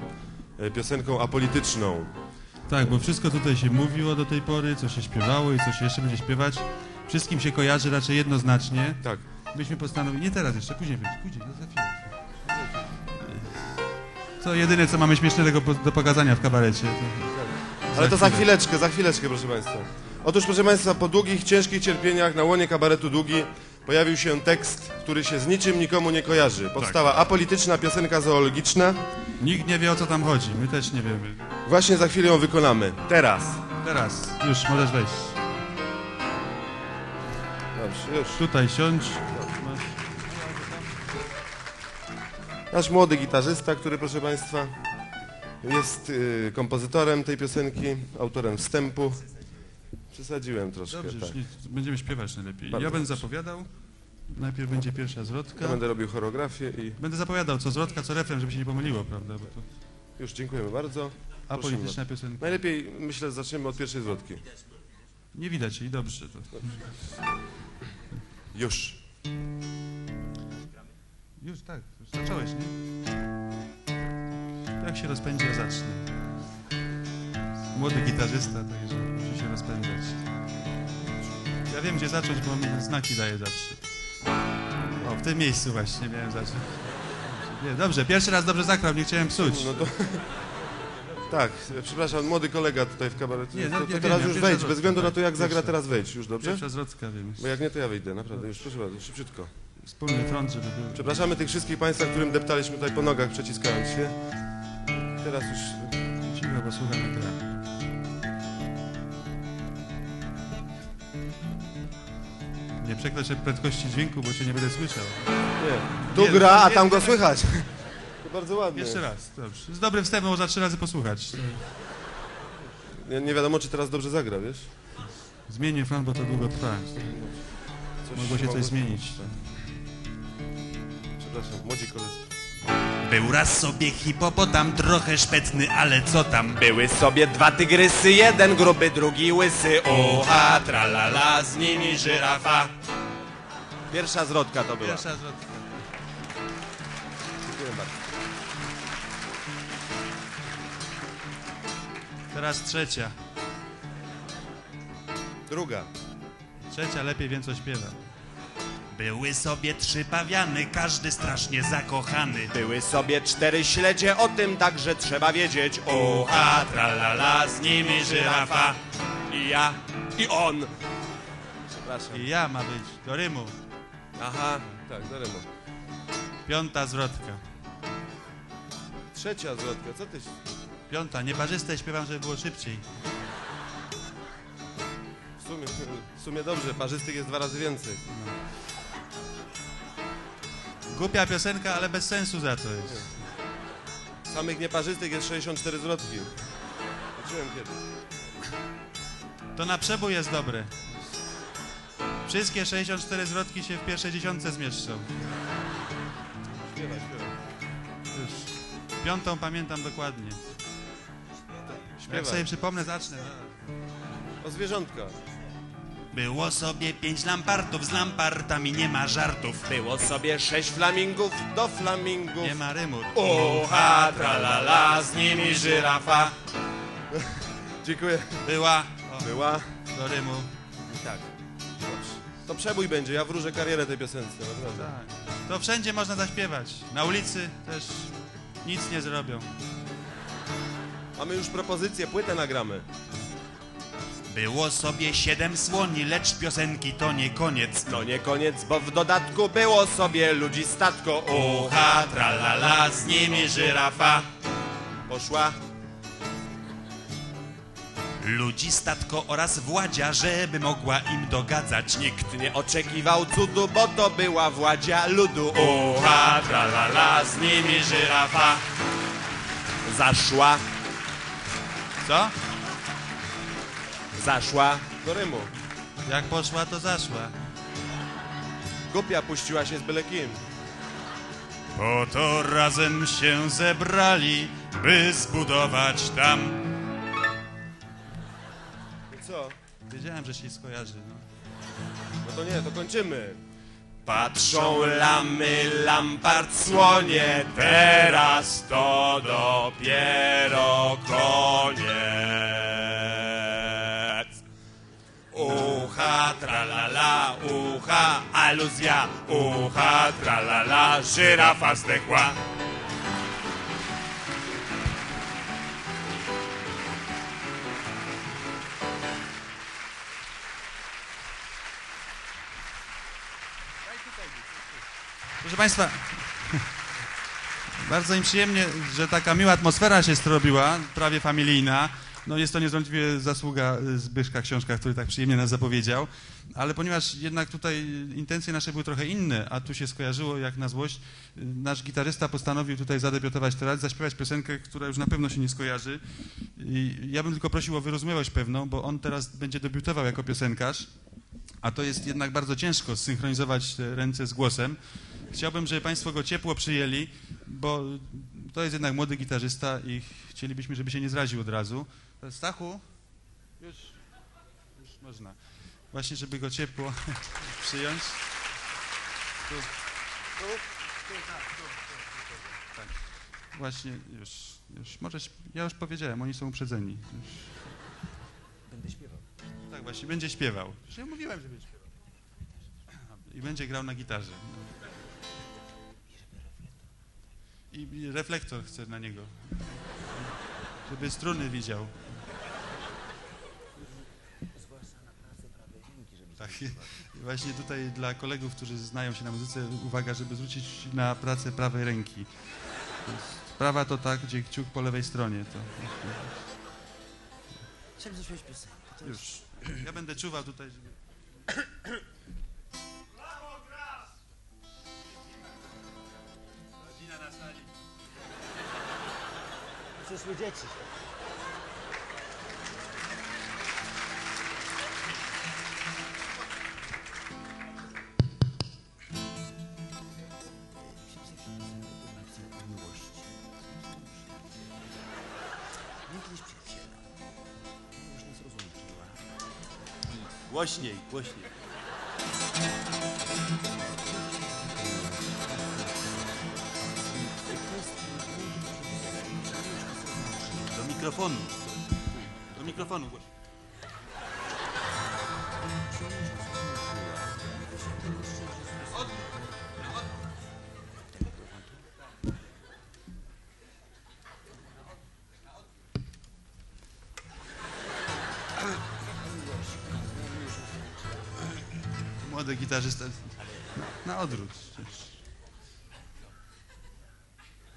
e, piosenką apolityczną. Tak, bo wszystko tutaj się mówiło do tej pory, co się śpiewało i co się jeszcze będzie śpiewać. Wszystkim się kojarzy raczej jednoznacznie. Tak, Myśmy postanowili, nie teraz jeszcze, później później, no za chwilę. To jedyne, co mamy śmiesznego do pokazania w kabarecie. To... ale to za chwileczkę, za chwileczkę, proszę Państwa. Otóż, proszę Państwa, po długich, ciężkich cierpieniach na łonie kabaretu Długi pojawił się tekst, który się z niczym nikomu nie kojarzy. Powstała apolityczna piosenka zoologiczna. Nikt nie wie, o co tam chodzi, my też nie wiemy. Właśnie za chwilę ją wykonamy. Teraz. Teraz, już, możesz wejść. Dobrze, już. Tutaj siądź. Nasz młody gitarzysta, który proszę Państwa jest y, kompozytorem tej piosenki, autorem wstępu. Przesadziłem troszkę. Dobrze, tak. już nie, będziemy śpiewać najlepiej. Bardzo ja będę zapowiadał. Najpierw będzie pierwsza zwrotka. Ja będę robił choreografię i Będę zapowiadał co zwrotka, co refren, żeby się nie pomyliło, prawda? Bo to już dziękujemy bardzo. apolityczna piosenka. Najlepiej myślę zaczniemy od pierwszej zwrotki. Nie widać jej dobrze. To. Już. Już tak, już zacząłeś, nie? Jak się rozpędzi, ja zacznę. Młody gitarzysta, także musi się rozpędzać. Ja wiem, gdzie zacząć, bo mi znaki daje zawsze. O, w tym miejscu właśnie miałem zacząć. Dobrze, pierwszy raz dobrze zagrał, nie chciałem psuć. No to... Tak, przepraszam, młody kolega tutaj w kabarecie. Nie, no, to, ja to wiem, teraz ja już wejdź, bez względu na tak, to jak zagra, teraz wejdź, już dobrze? Pierwsza zwrotka, wiem. Bo jak nie, to ja wyjdę, naprawdę, już proszę bardzo, szybciutko. Wspólny front, żeby był. Przepraszamy tych wszystkich Państwa, którym deptaliśmy tutaj po nogach, przeciskając się. Teraz już Cicho, bo słuchamy gra. Nie przekroczę prędkości dźwięku, bo cię nie będę słyszał. Nie. Tu Nie, gra, a nie, tam go nie. słychać. To bardzo ładnie. Jeszcze raz, dobrze. Z dobrym wstępem można trzy razy posłuchać. Nie, nie wiadomo, czy teraz dobrze zagra, wiesz? Zmienię front, bo to długo trwa. Mogło się mogło- coś zmienić. Przepraszam, młodzi koledzy. Był raz sobie hipopotam, trochę szpetny, ale co tam? Były sobie dwa tygrysy, jeden gruby, drugi łysy. Oha, tralala, z nimi żyrafa. Pierwsza zwrotka to była. Pierwsza zwrotka. Dziękuję bardzo. Teraz trzecia. Druga. Trzecia lepiej wiem, co śpiewa. Były sobie trzy pawiany, każdy strasznie zakochany. Były sobie cztery śledzie, o tym także trzeba wiedzieć. Oha, tralala, z nimi żyrafa. I ja, i on. Przepraszam. I ja ma być, do rymu. Aha, tak, do rymu. Piąta zwrotka. Trzecia zwrotka, co ty... Piąta, nieparzyste śpiewam, żeby było szybciej. W sumie, w sumie dobrze, parzystych jest dwa razy więcej. Głupia piosenka, ale bez sensu za to jest. Samych nieparzystych jest 64 zwrotki. Uczyłem kiedyś. To na przebój jest dobre. Wszystkie 64 zwrotki się w pierwszej dziesiątce zmieszczą. Śpiewaj, śpiewaj. Już. Piątą pamiętam dokładnie. Jak sobie przypomnę, zacznę. O zwierzątka. Było sobie pięć lampartów, z lampartami nie ma żartów. Było sobie sześć flamingów do flamingów. Nie ma rymu. Ucha, tralala, z nimi żyrafa. Dziękuję. Była. O, Była. do rymu. Tak. To przebój będzie, ja wróżę karierę tej piosence, naprawdę. Tak. To wszędzie można zaśpiewać. Na ulicy też nic nie zrobią. Mamy już propozycję, płytę nagramy. Było sobie siedem słoni, lecz piosenki to nie koniec. To nie koniec, bo w dodatku było sobie ludzi statko. Ucha, tralala, z nimi żyrafa. Poszła. Ludzi statko oraz władzia, żeby mogła im dogadzać. Nikt Nie oczekiwał cudu, bo to była władzia ludu. Ucha, tralala, z nimi żyrafa. Zaszła, Co? Zaszła. Do rymu. Jak poszła, to zaszła. Głupia puściła się z byle kim. Po to razem się zebrali, by zbudować tam. I co? Wiedziałem, że się skojarzy. No. No to nie, to kończymy. Patrzą lamy, lampart, słonie, teraz to dopiero koniec. Tralala, ucha, aluzja, ucha, tralala, żyrafa. Proszę Państwa, bardzo mi przyjemnie, że taka miła atmosfera się zrobiła, prawie familijna. No jest to niezwątpliwie zasługa Zbyszka Książka, który tak przyjemnie nas zapowiedział, ale ponieważ jednak tutaj intencje nasze były trochę inne, a tu się skojarzyło jak na złość, nasz gitarysta postanowił tutaj zadebiutować teraz, zaśpiewać piosenkę, która już na pewno się nie skojarzy. I ja bym tylko prosił o wyrozumiałość pewną, bo on teraz będzie debiutował jako piosenkarz, a to jest jednak bardzo ciężko zsynchronizować te ręce z głosem. Chciałbym, żeby Państwo go ciepło przyjęli, bo to jest jednak młody gitarzysta i chcielibyśmy, żeby się nie zraził od razu. Stachu? Już, już można. Właśnie, żeby go ciepło przyjąć. Tu. Tu? Tu, tak, tu, tak. Właśnie, już, już. Możesz, ja już powiedziałem, oni są uprzedzeni. Już. Będę śpiewał. Tak, właśnie, będzie śpiewał. Przecież ja mówiłem, że będzie śpiewał. I będzie grał na gitarze. I i reflektor chcę na niego. Żeby struny widział. Tak. I właśnie tutaj dla kolegów, którzy znają się na muzyce, uwaga, żeby zwrócić na pracę prawej ręki. Prawa to tak, gdzie kciuk po lewej stronie. To Chciałem zaśpiewać piosenkę. Już. Ja będę czuwał tutaj, żeby... Rodzina na sali. Przyszły dzieci. Głośniej, głośniej. Do mikrofonu. Do mikrofonu głośniej. Gitarzysta. Na, odwrót.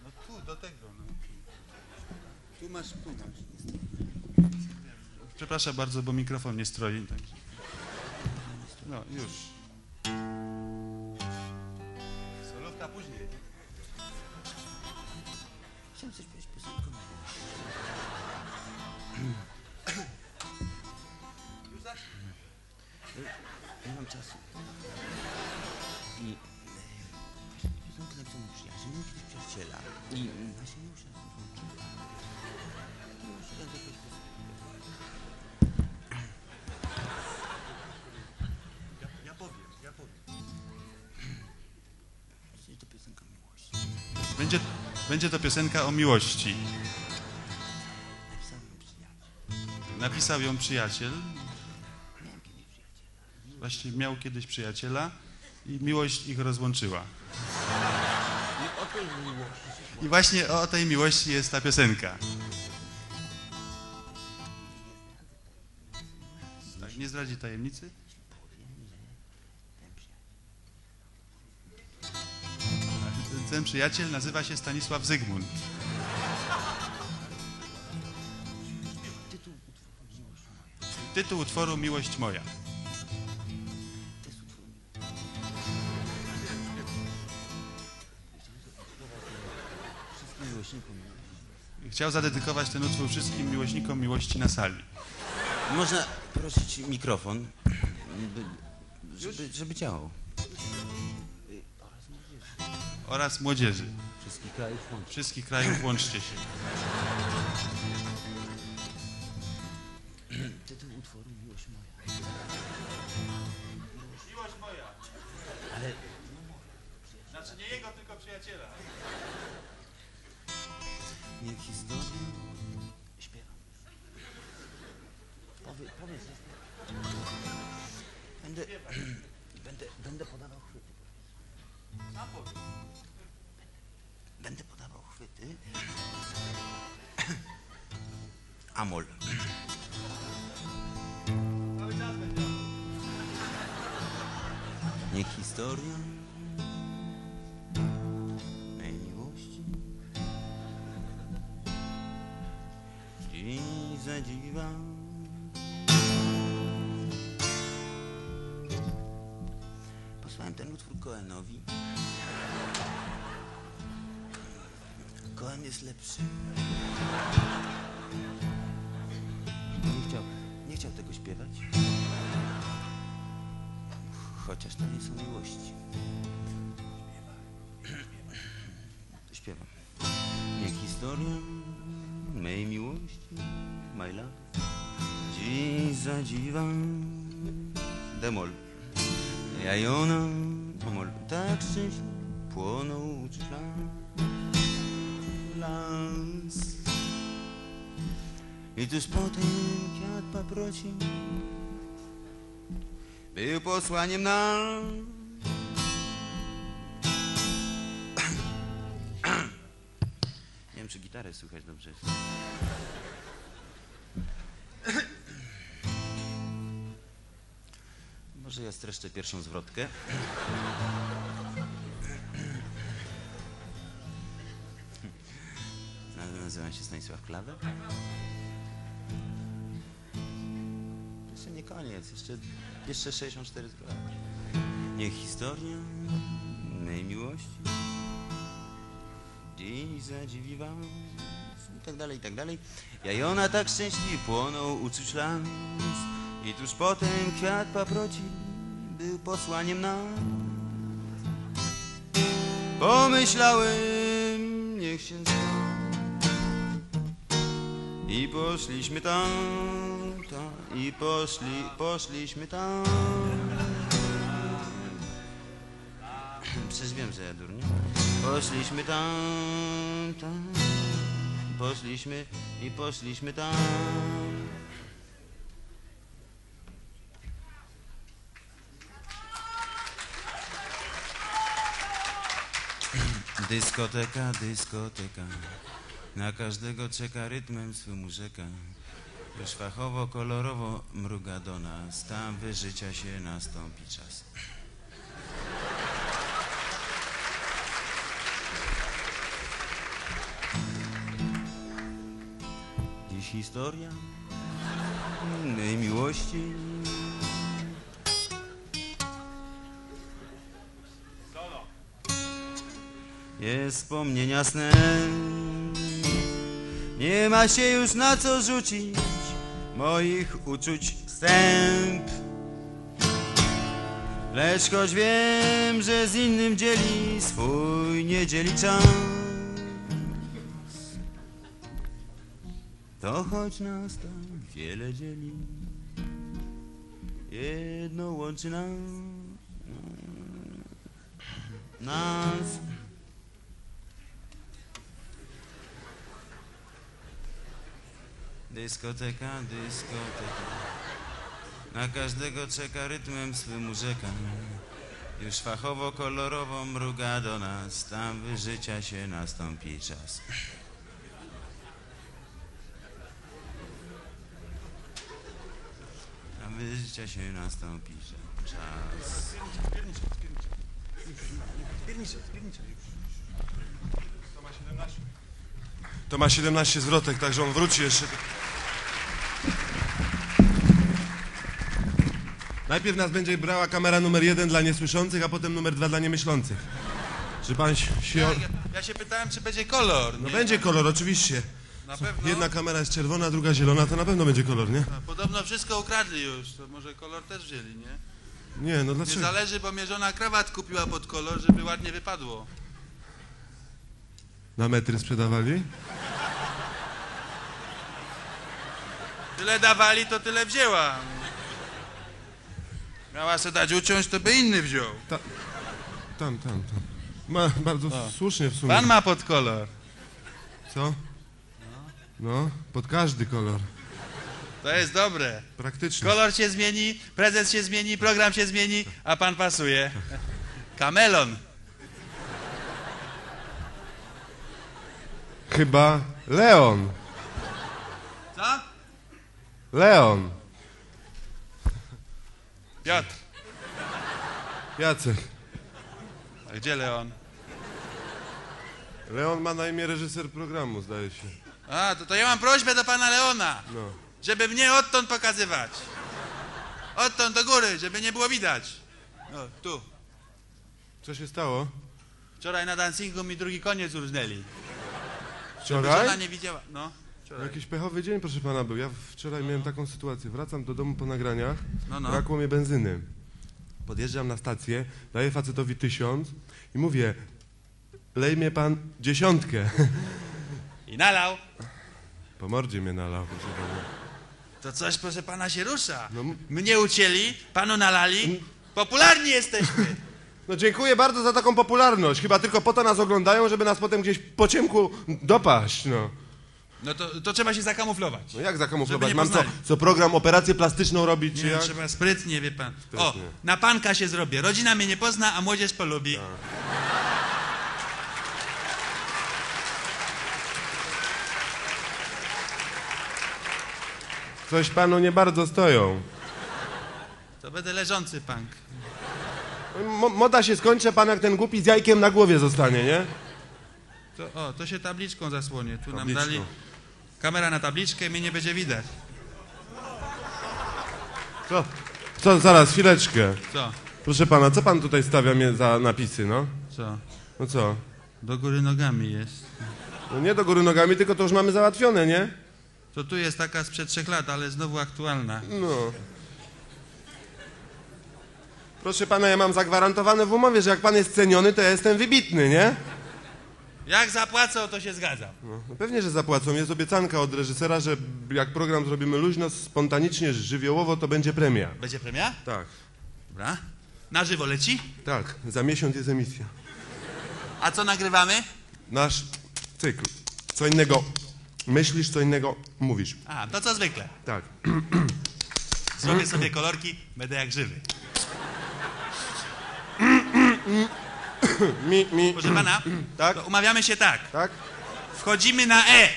No tu, do tego. No. Tu masz, tu masz. Przepraszam bardzo, bo mikrofon nie stroi. No, już. Będzie to piosenka o miłości. Napisał ją przyjaciel. Właśnie miał kiedyś przyjaciela i miłość ich rozłączyła. I właśnie o tej miłości jest ta piosenka. Tak, nie zdradzi tajemnicy? Ten- przyjaciel nazywa się Stanisław Zygmunt. Tytuł utworu Miłość moja. Chciał zadedykować ten utwór wszystkim miłośnikom miłości na sali. Można prosić mikrofon, by, żeby, żeby działał. Oraz młodzieży. Wszystkich krajów łącznie. Wszystkich krajów łączcie się. Tytuł utworu Miłość moja. Miłość moja. Ale Znaczy nie jego, tylko przyjaciela. niech historia śpiewa. Powie, powiedz. Będę, będę, będę podawał chwyty. Będę podawał chwyty. Amol. Niech historia mej miłości dziś zadziwa. Ten utwór Koenowi. Koen jest lepszy. Nie chciał, nie chciał tego śpiewać. Chociaż to nie są miłości. To śpiewam. Niech historia mej miłości, my love, dziś zadziwa demol. Ja i ona, szczęśliwie płonął las. I tuż potem kwiat paproci był posłaniem nam. Nie wiem, czy gitarę słychać dobrze. Może ja streszczę pierwszą zwrotkę. Nazywam się Stanisław Klawer. Jeszcze nie koniec, jeszcze, jeszcze 64 zwroty. Niech historia mej miłości dziś zadziwi was i tak dalej, i tak dalej. Ja i ona tak szczęśliwie płonął uczuć las i tuż potem kwiat paproci był posłaniem nas. Pomyślałem, niech się i poszliśmy tam, tam i poszli, poszliśmy tam. Przecież wiem, że ja durnie. Poszliśmy tam, tam. Poszliśmy i poszliśmy tam. Dyskoteka, dyskoteka. Na każdego czeka rytmem swym rzeka. Już fachowo, kolorowo mruga do nas. Tam wyżycia się nastąpi czas. Dziś historia mej miłości. Jest wspomnienia snem. Nie ma się już na co rzucić moich uczuć wstęp. Lecz choć wiem, że z innym dzieli swój nie dzieli czas To choć nas tak wiele dzieli Jedno łączy nas Nas Dyskoteka, dyskoteka. Na każdego czeka rytmem swym urzeka. Już fachowo, kolorowo mruga do nas. Tam wyżycia się nastąpi czas. Tam wyżycia się nastąpi czas. To ma 17 zwrotek, także on wróci jeszcze. Najpierw nas będzie brała kamera numer jeden dla niesłyszących, a potem numer dwa dla niemyślących. Czy pan się... Ja, ja, ja się pytałem, czy będzie kolor. No nie? będzie kolor, oczywiście. Na pewno. Jedna kamera jest czerwona, druga zielona, to na pewno będzie kolor, nie? A, Podobno wszystko ukradli już, to może kolor też wzięli, nie? Nie, no Nie dlaczego? zależy, bo mnie żona krawat kupiła pod kolor, żeby ładnie wypadło. Na metry sprzedawali? Tyle dawali, to tyle wzięła. Miała se dać uciąć, to by inny wziął. Tam, tam, tam. Ma, bardzo słusznie w sumie. Pan ma pod kolor. Co? No, pod każdy kolor. To jest dobre. Praktycznie. Kolor się zmieni, prezes się zmieni, program się zmieni, a pan pasuje. Kamelon. Chyba Leon. Co? Leon. Piotr. Jacek. A gdzie Leon? Leon ma na imię reżyser programu, zdaje się. A, to, to ja mam prośbę do pana Leona, No. żeby mnie odtąd pokazywać. Odtąd do góry, żeby nie było widać. No, tu. Co się stało? Wczoraj na dancingu mi drugi koniec urżnęli. Wczoraj? żona nie widziała. No, wczoraj. Jakiś pechowy dzień, proszę pana, był. Ja wczoraj miałem taką sytuację. Wracam do domu po nagraniach, No, no. brakło mi benzyny. Podjeżdżam na stację, daję facetowi tysiąc i mówię, lej mnie pan dziesiątkę. I nalał. Po mordzie mnie nalał, proszę pana. To coś, proszę pana, się rusza. No Mnie ucięli, panu nalali. Popularni jesteśmy. No dziękuję bardzo za taką popularność. Chyba tylko po to nas oglądają, żeby nas potem gdzieś po ciemku dopaść, no. No to, to trzeba się zakamuflować. No jak zakamuflować? Mam co, poznali. co program operację plastyczną robić, czy Nie, jak? trzeba sprytnie, wie pan. O, Sprytnie. na panka się zrobię. Rodzina mnie nie pozna, a młodzież polubi. Tak. Coś panu nie bardzo stoją. To będę leżący punk. Mo- moda się skończy, pan jak ten głupi z jajkiem na głowie zostanie, nie? To, o, to się tabliczką zasłonię. Tu nam Tabliczką. dali kamera na tabliczkę i mnie nie będzie widać. Co? Co, zaraz, chwileczkę. Co? Proszę pana, co pan tutaj stawia mnie za napisy, no? Co? No co? Do góry nogami jest. No nie do góry nogami, tylko to już mamy załatwione, nie? To tu jest taka sprzed trzech lat, ale znowu aktualna. No. Proszę pana, ja mam zagwarantowane w umowie, że jak pan jest ceniony, to ja jestem wybitny, nie? Jak zapłacą, to się zgadzam. No, no pewnie, że zapłacą. Jest obiecanka od reżysera, że jak program zrobimy luźno, spontanicznie, żywiołowo, to będzie premia. Będzie premia? Tak, Dobra. Na żywo leci? tak. Za miesiąc jest emisja. A co nagrywamy? Nasz cykl. Co innego myślisz, co innego mówisz. A, to co zwykle. Tak. Zrobię sobie kolorki, będę jak żywy. Mi, mi, Proszę pana, Tak? to umawiamy się tak. tak? Wchodzimy na E.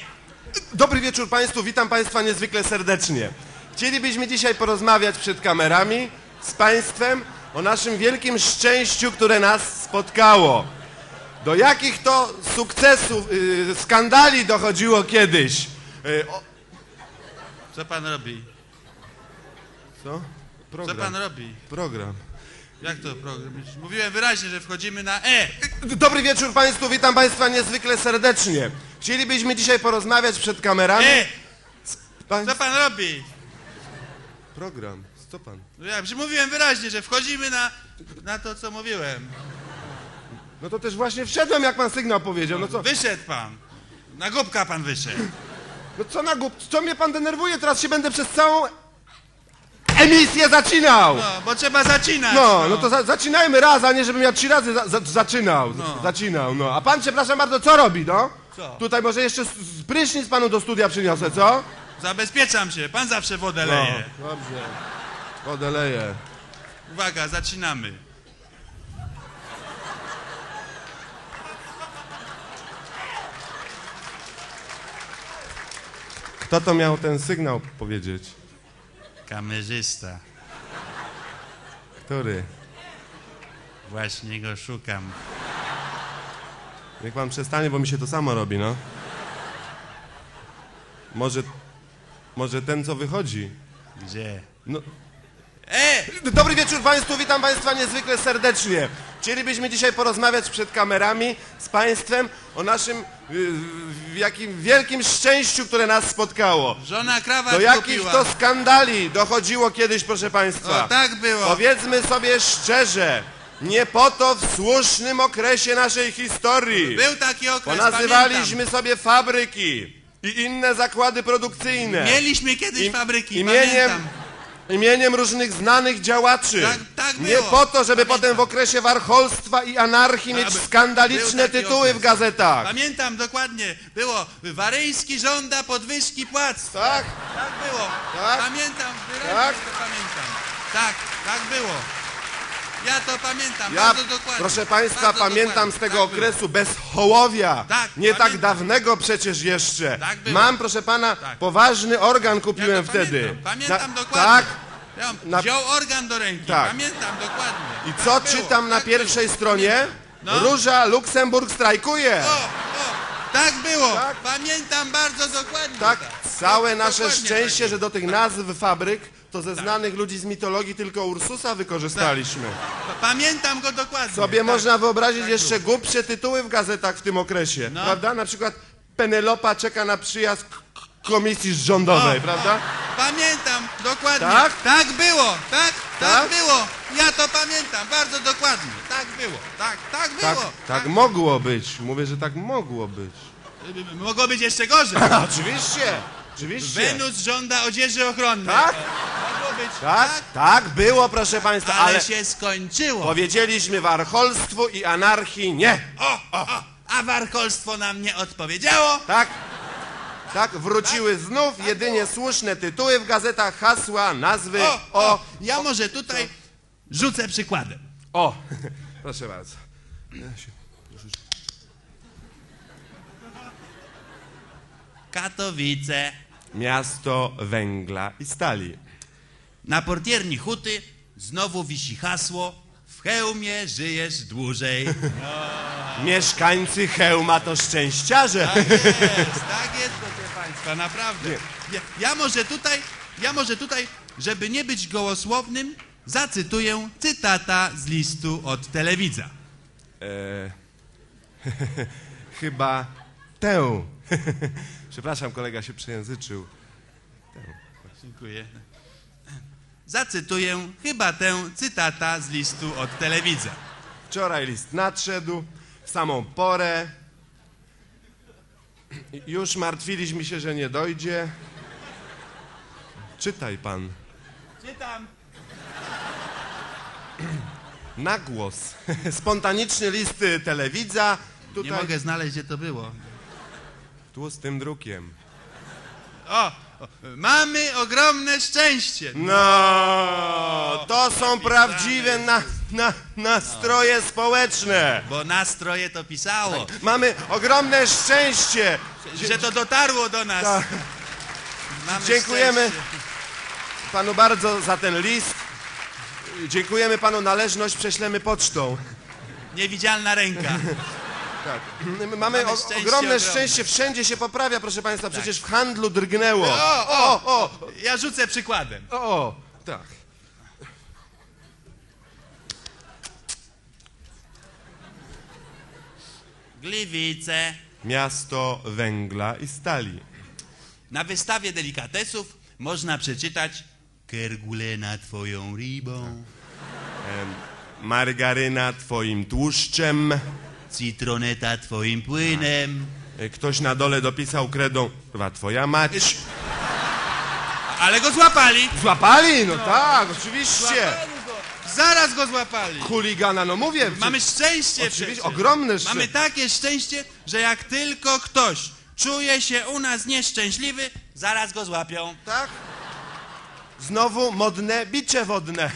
Dobry wieczór Państwu, witam Państwa niezwykle serdecznie. Chcielibyśmy dzisiaj porozmawiać przed kamerami z Państwem o naszym wielkim szczęściu, które nas spotkało. Do jakich to sukcesów, yy, skandali dochodziło kiedyś. Yy, o, Co pan robi? co? Co Program. pan robi? Program. Jak to program? Mówiłem wyraźnie, że wchodzimy na E. Dobry wieczór Państwu, witam Państwa niezwykle serdecznie. Chcielibyśmy dzisiaj porozmawiać przed kamerami. E! Pań... Co pan robi? Program. Co pan? No ja mówiłem wyraźnie, że wchodzimy na, na to, co mówiłem. No to też właśnie wszedłem, jak pan sygnał powiedział. No co? Wyszedł pan. Na głupka pan wyszedł. No co na głup... Co mnie pan denerwuje? Teraz się będę przez całą emisję zacinał! No, bo trzeba zaczynać. No, no to za, zaczynajmy raz, a nie żebym ja trzy razy za, za, zaczynał. No. Zaczynał, no. A pan, przepraszam bardzo, co robi, no? Co? Tutaj może jeszcze s- s- prysznic panu do studia przyniosę, co? Zabezpieczam się. Pan zawsze wodę leje. No, dobrze. Wodę leję. Uwaga, zaczynamy. Kto to miał ten sygnał powiedzieć? Kamerzysta. Który? Właśnie go szukam. Niech pan przestanie, bo mi się to samo robi, no. Może... Może ten, co wychodzi? Gdzie? No. E! Dobry wieczór Państwu, witam Państwa niezwykle serdecznie. Chcielibyśmy dzisiaj porozmawiać przed kamerami z Państwem o naszym w jakim wielkim szczęściu, które nas spotkało. Żona krawat Do jakich kupiła. to skandali dochodziło kiedyś, proszę Państwa. O, tak było. Powiedzmy sobie szczerze, nie po to w słusznym okresie naszej historii. Był taki okres, Ponazywaliśmy pamiętam. sobie fabryki i inne zakłady produkcyjne. Mieliśmy kiedyś Im- fabryki, imieniem, pamiętam. Imieniem różnych znanych działaczy. Tak- tak Nie po to, żeby Pamiętam. potem w okresie warcholstwa i anarchii mieć skandaliczne tytuły w gazetach. Pamiętam dokładnie. Było Waryjski żąda podwyżki płac. Tak? Tak było. Tak? Pamiętam, wyraźnie Tak? to pamiętam. Tak, tak było. Ja to pamiętam Ja, bardzo dokładnie. proszę Państwa, pamiętam dokładnie. z tego tak było. okresu bez Hołowia. Tak, Nie tak pamiętam. dawnego przecież jeszcze. Tak było. Mam, proszę Pana, Tak. poważny organ Ja kupiłem to wtedy. Pamiętam, pamiętam Na- dokładnie. Tak. Ja Na- Wziął organ do ręki. Tak. Pamiętam dokładnie. I co tak było, czytam na tak pierwszej było. stronie? No. Róża Luksemburg strajkuje. O, o, tak było. Tak. Pamiętam bardzo dokładnie. Tak, całe nasze szczęście, tak. że do tych nazw fabryk to ze znanych ludzi z mitologii tylko Ursusa wykorzystaliśmy. Pa- Pamiętam go dokładnie. Sobie tak. można wyobrazić jeszcze głupsze tytuły w gazetach w tym okresie, No. prawda? Na przykład Penelopa czeka na przyjazd k- komisji rządowej, prawda? Pamiętam, dokładnie. Tak? Tak było, tak, tak, Tak? było. Ja to pamiętam, bardzo dokładnie. Tak było, tak, tak Tak, było. tak mogło być. Mówię, że tak mogło być. Mogło być jeszcze gorzej. Oczywiście, oczywiście. Wenus żąda odzieży ochronnej. Tak? Być, Tak, tak było, proszę Państwa, ale, ale się skończyło. powiedzieliśmy warcholstwu i anarchii nie. O, o, o, a warcholstwo nam nie odpowiedziało. Tak? Tak, wróciły znów jedynie słuszne tytuły w gazetach, hasła, nazwy. O, o, ja może tutaj rzucę przykładem. o. proszę bardzo. Katowice. Miasto węgla i stali. Na portierni huty znowu wisi hasło w hełmie żyjesz dłużej. Mieszkańcy Chełma to szczęściarze. Tak jest, tak jest, proszę Państwa, naprawdę. Ja, ja może tutaj, ja może tutaj, żeby nie być gołosłownym, zacytuję cytata z listu od telewidza. E, chyba tę. Przepraszam, kolega się przejęzyczył. Dziękuję. Zacytuję chyba tę cytata z listu od telewidza. Wczoraj list nadszedł, w samą porę. Już martwiliśmy się, że nie dojdzie. Czytaj pan. Czytam. Na głos. Spontaniczny list telewidza. Tutaj Nie mogę znaleźć, gdzie to było. tłustym drukiem. O, o, mamy ogromne szczęście. No, to są prawdziwe na, na, nastroje społeczne. Bo nastroje to pisało, Mamy ogromne szczęście. że to dotarło do nas. Tak. Dziękujemy. szczęście. panu bardzo za ten list. Dziękujemy panu należność, prześlemy pocztą. Niewidzialna ręka. Tak. Mamy, Mamy o, szczęście ogromne szczęście, wszędzie się poprawia, proszę państwa, przecież w handlu drgnęło. O, o, o, ja rzucę przykładem. O, tak. Gliwice. Miasto węgla i stali. Na wystawie delikatesów można przeczytać Kergulena twoją ribą, Margaryna twoim tłuszczem. Citroneta twoim płynem. E, Ktoś na dole dopisał kredą, chyba twoja mać. Ale go złapali! Złapali? No tak, oczywiście. Zaraz go złapali! Chuligana, no mówię. Mamy szczęście Oczywiście, przecież. ogromne szczęście. Mamy takie szczęście, że jak tylko ktoś czuje się u nas nieszczęśliwy, zaraz go złapią. Tak? Znowu modne bicze wodne.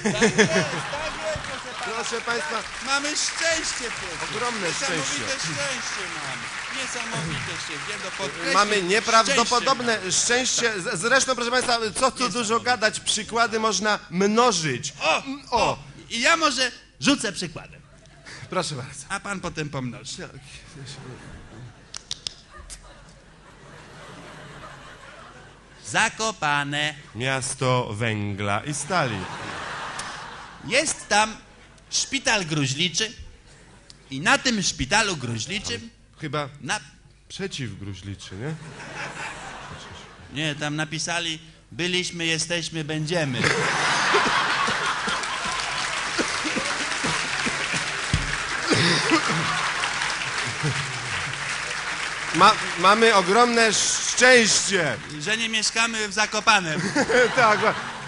Proszę Państwa, Mamy szczęście przecież. Ogromne Niesamowite szczęście. szczęście mamy. Niesamowite szczęście. To mamy nieprawdopodobne Szczęście szczęście. Z- Zresztą, proszę Państwa, co tu dużo gadać, przykłady można mnożyć. O, O, I ja może rzucę przykładem, proszę bardzo. a pan potem pomnoży. Zakopane. Miasto węgla i stali. Jest tam szpital gruźliczy i na tym szpitalu gruźliczym Chyba na... przeciwgruźliczy, nie? Nie, tam napisali byliśmy, jesteśmy, będziemy. Ma, mamy ogromne szczęście. Że nie mieszkamy w Zakopanem. tak,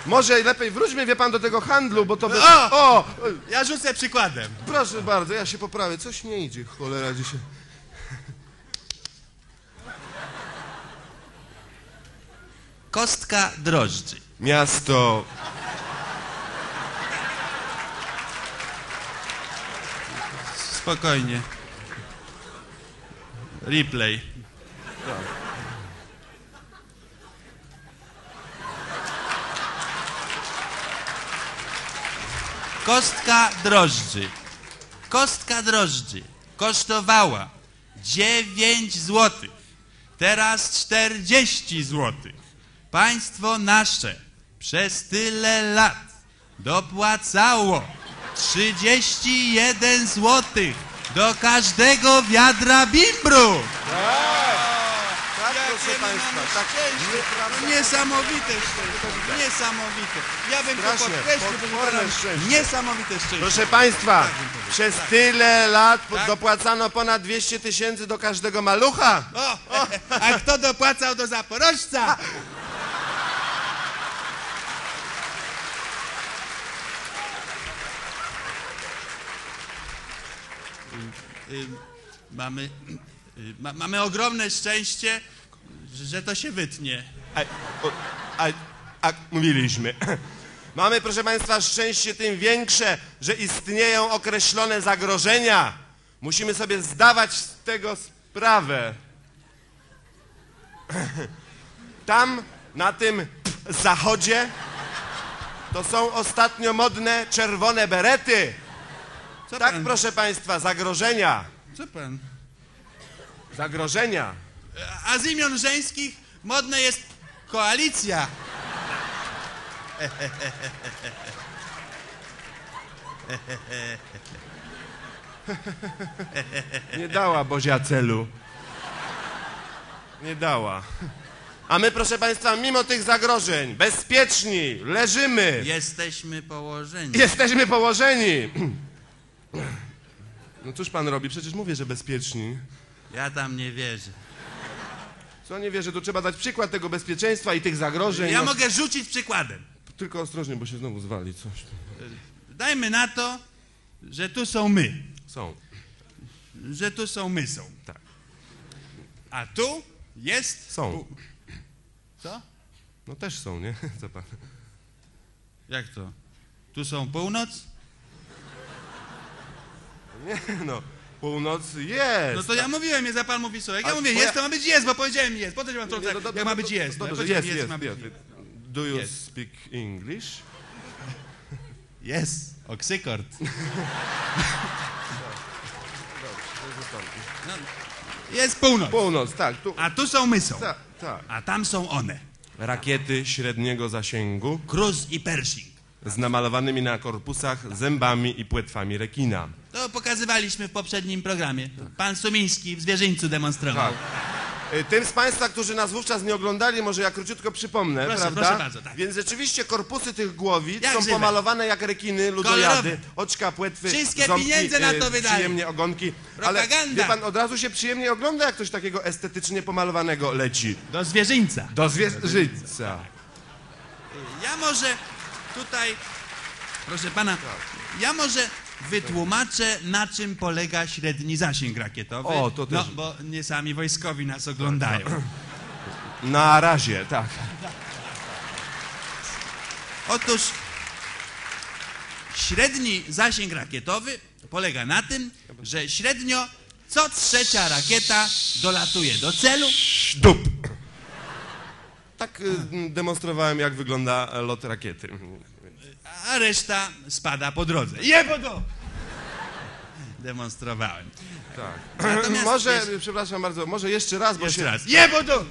może lepiej wróćmy, wie pan, do tego handlu, bo to... By... O! o! Ja rzucę przykładem. Proszę bardzo, ja się poprawię. Coś nie idzie, cholera, dzisiaj. Kostka drożdży. Miasto... Spokojnie. Replay. Kostka drożdży. Kostka drożdży kosztowała 9 złotych. Teraz 40 złotych. Państwo nasze przez tyle lat dopłacało 31 złotych do każdego wiadra bimbru. Tak, proszę państwa, tak. No Niesamowite szczęście, niesamowite. Ja bym to Straszne, podkreślił, bo potworne to szczęście. niesamowite szczęście. Proszę państwa, przez tyle lat Tak. dopłacano ponad 200 tysięcy do każdego malucha. O, a kto dopłacał do Zaporożca? Y, Mamy, y, ma, mamy ogromne szczęście, że to się wytnie. A, o, a, a mówiliśmy. Mamy, proszę państwa, szczęście tym większe, że istnieją określone zagrożenia. Musimy sobie zdawać z tego sprawę. Tam, na tym zachodzie, to są ostatnio modne czerwone berety. Co Tak, pan? proszę państwa, zagrożenia. Co pan? Zagrożenia. A z imion żeńskich modne jest koalicja. Nie dała Bozia celu. Nie dała. A my, proszę Państwa, mimo tych zagrożeń, bezpieczni, leżymy, Jesteśmy położeni. jesteśmy położeni. No cóż Pan robi? Przecież mówię, że bezpieczni. Ja tam nie wierzę. Co nie wie, że tu trzeba dać przykład tego bezpieczeństwa i tych zagrożeń. Ja No, mogę rzucić przykładem. Tylko ostrożnie, bo się znowu zwali coś. Dajmy na to, że tu są my. Są. Że tu są my są. Tak. A tu jest... Są. Co? No też są, nie? Co Pan? Jak to? Tu są północ? Nie, no. Północ jest. No to ja mówiłem, jest, a pan mówi co? Jak ja A mówię twoja- jest, to ma być jest, bo powiedziałem jest. Potem trącać, no, do- jak ma do- być jest. Dobrze, jest, powiedziałem, jest, ma być jest. Do you Jest. speak English? Jest, oksykord. No, jest północ. Północ, tak. Tu, A tu są my są. tak, tak. A tam są one. Rakiety średniego zasięgu Cruz i Pershing. Z namalowanymi na korpusach zębami i płetwami rekina. To pokazywaliśmy w poprzednim programie. Pan Sumiński w Zwierzyńcu demonstrował. Tak. Y, Tym z Państwa, którzy nas wówczas nie oglądali, może ja króciutko przypomnę, Proszę, prawda? proszę bardzo, tak. Więc rzeczywiście korpusy tych głowic Jak są żywe. pomalowane jak rekiny, ludojady, oczka, płetwy, Wszystkie ząbki, pieniądze na to y, wydali. przyjemnie ogonki. Ale Propaganda. wie pan, od razu się przyjemnie ogląda, jak coś takiego estetycznie pomalowanego leci. Do zwierzyńca. Do zwierzyńca. Ja może tutaj, proszę pana, ja może wytłumaczę, na czym polega średni zasięg rakietowy. O, to No, też. bo nie sami wojskowi nas oglądają. Na razie, tak. Otóż średni zasięg rakietowy polega na tym, że średnio co trzecia rakieta dolatuje do celu, Sztup. Tak y, demonstrowałem, jak wygląda lot rakiety. a reszta spada po drodze. Jebo to! Demonstrowałem. Tak. Natomiast może, jest- przepraszam bardzo, może jeszcze raz, bo Jeszcze się, raz. Jebo to!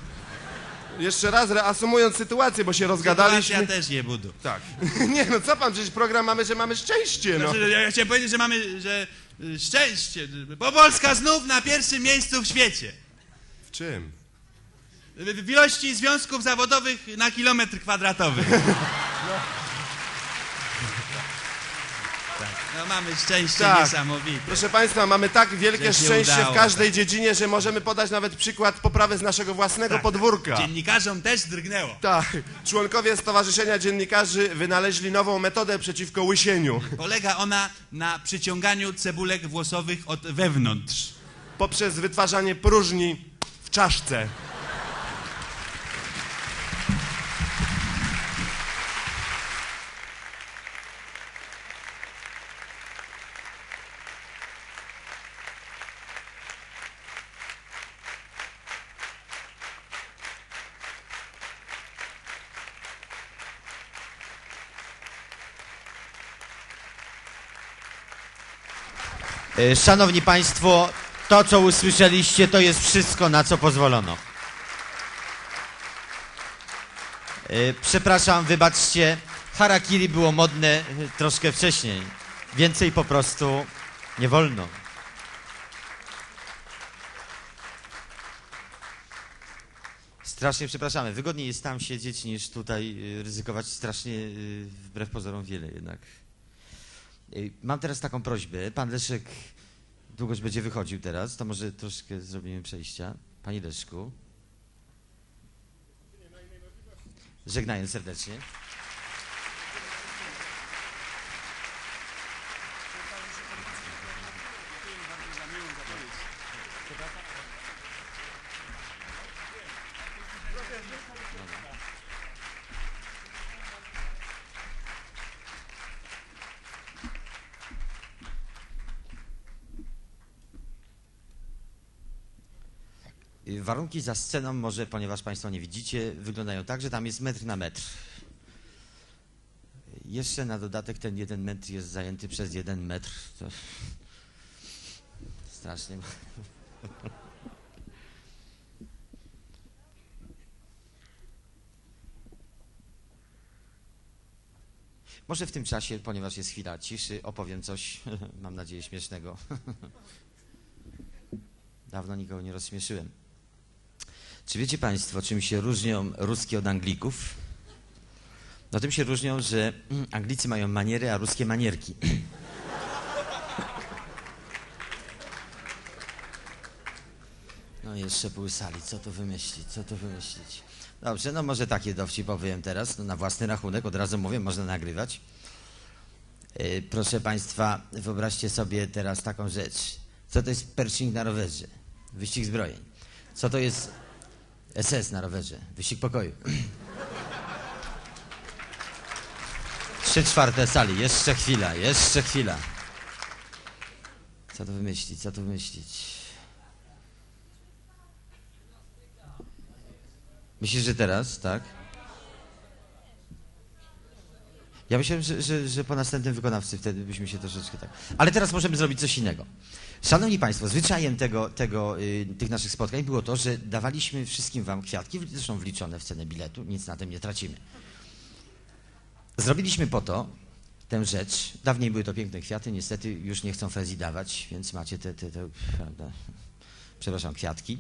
jeszcze raz reasumując sytuację, bo się Ja rozgadaliśmy. też jebudu. Tak. Nie no, co pan, przecież program mamy, że mamy szczęście, no. Znaczy, ja chciałem powiedzieć, że mamy, że y, szczęście, bo Polska znów na pierwszym miejscu w świecie. W czym? W ilości związków zawodowych na kilometr kwadratowy. Tak, no mamy szczęście Tak. niesamowite. Proszę Państwa, mamy tak wielkie szczęście udało, w każdej dziedzinie, że możemy podać nawet przykład poprawy z naszego własnego Tak. podwórka. Dziennikarzom też drgnęło. Tak. Członkowie Stowarzyszenia Dziennikarzy wynaleźli nową metodę przeciwko łysieniu. Polega ona na przyciąganiu cebulek włosowych od wewnątrz. Poprzez wytwarzanie próżni w czaszce. Szanowni Państwo, to co usłyszeliście, to jest wszystko, na co pozwolono. E, Przepraszam, wybaczcie, harakiri było modne e, troszkę wcześniej. Więcej po prostu nie wolno. Strasznie przepraszamy. Wygodniej jest tam siedzieć niż tutaj ryzykować strasznie wbrew pozorom wiele jednak. Y, Mam teraz taką prośbę. Pan Leszek długoś będzie wychodził teraz, to może troszkę zrobimy przejścia. Panie Leszku. Żegnając serdecznie. Warunki za sceną, może ponieważ Państwo nie widzicie, wyglądają tak, że tam jest metr na metr. Jeszcze na dodatek ten jeden metr jest zajęty przez jeden metr. To... Strasznie. Może w tym czasie, ponieważ jest chwila ciszy, opowiem coś, mam nadzieję, śmiesznego. Dawno nikogo nie rozśmieszyłem. Czy wiecie Państwo, czym się różnią ruskie od Anglików? No tym się różnią, że mm, Anglicy mają maniery, a ruskie manierki. No jeszcze pół sali, co tu wymyślić, co tu wymyślić? Dobrze, no może takie dowcip powiem teraz, no na własny rachunek, od razu mówię, można nagrywać. Yy, proszę Państwa, wyobraźcie sobie teraz taką rzecz. Co to jest pershing na rowerze? Wyścig zbrojeń. Co to jest SS na rowerze? Wyścig pokoju. Trzy czwarte sali, jeszcze chwila, jeszcze chwila. Co tu wymyślić, co tu wymyślić? Myślisz, że teraz, tak? Ja myślałem, że, że, że po następnym wykonawcy wtedy byśmy się troszeczkę tak. Ale teraz możemy zrobić coś innego. Szanowni Państwo, zwyczajem tego, tego, y, tych naszych spotkań było to, że dawaliśmy wszystkim Wam kwiatki, zresztą wliczone w cenę biletu, nic na tym nie tracimy. Zrobiliśmy po to tę rzecz. Dawniej były to piękne kwiaty, niestety już nie chcą fezji dawać, więc macie te, te, te prawda, przepraszam, kwiatki.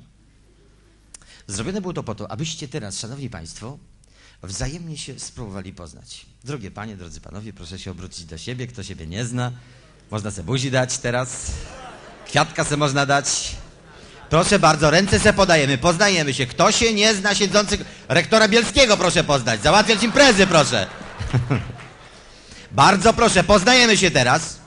Zrobione było to po to, abyście teraz, szanowni państwo, wzajemnie się spróbowali poznać. Drogie panie, drodzy panowie, proszę się obrócić do siebie, kto siebie nie zna. Można se buzi dać teraz. Kwiatka se można dać. Proszę bardzo, ręce se podajemy, poznajemy się. Kto się nie zna siedzący... Rektora Bielskiego proszę poznać, załatwiać imprezy proszę. bardzo proszę, poznajemy się teraz.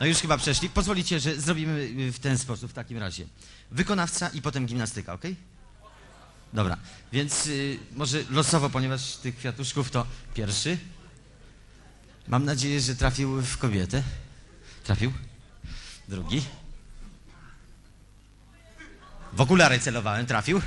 No już chyba przeszli. Pozwolicie, że zrobimy y, w ten sposób w takim razie. Wykonawca i potem gimnastyka, ok? Dobra, więc y, może losowo, ponieważ tych kwiatuszków to pierwszy. Mam nadzieję, że trafił w kobietę. Trafił. Drugi. W okulary celowałem, trafił.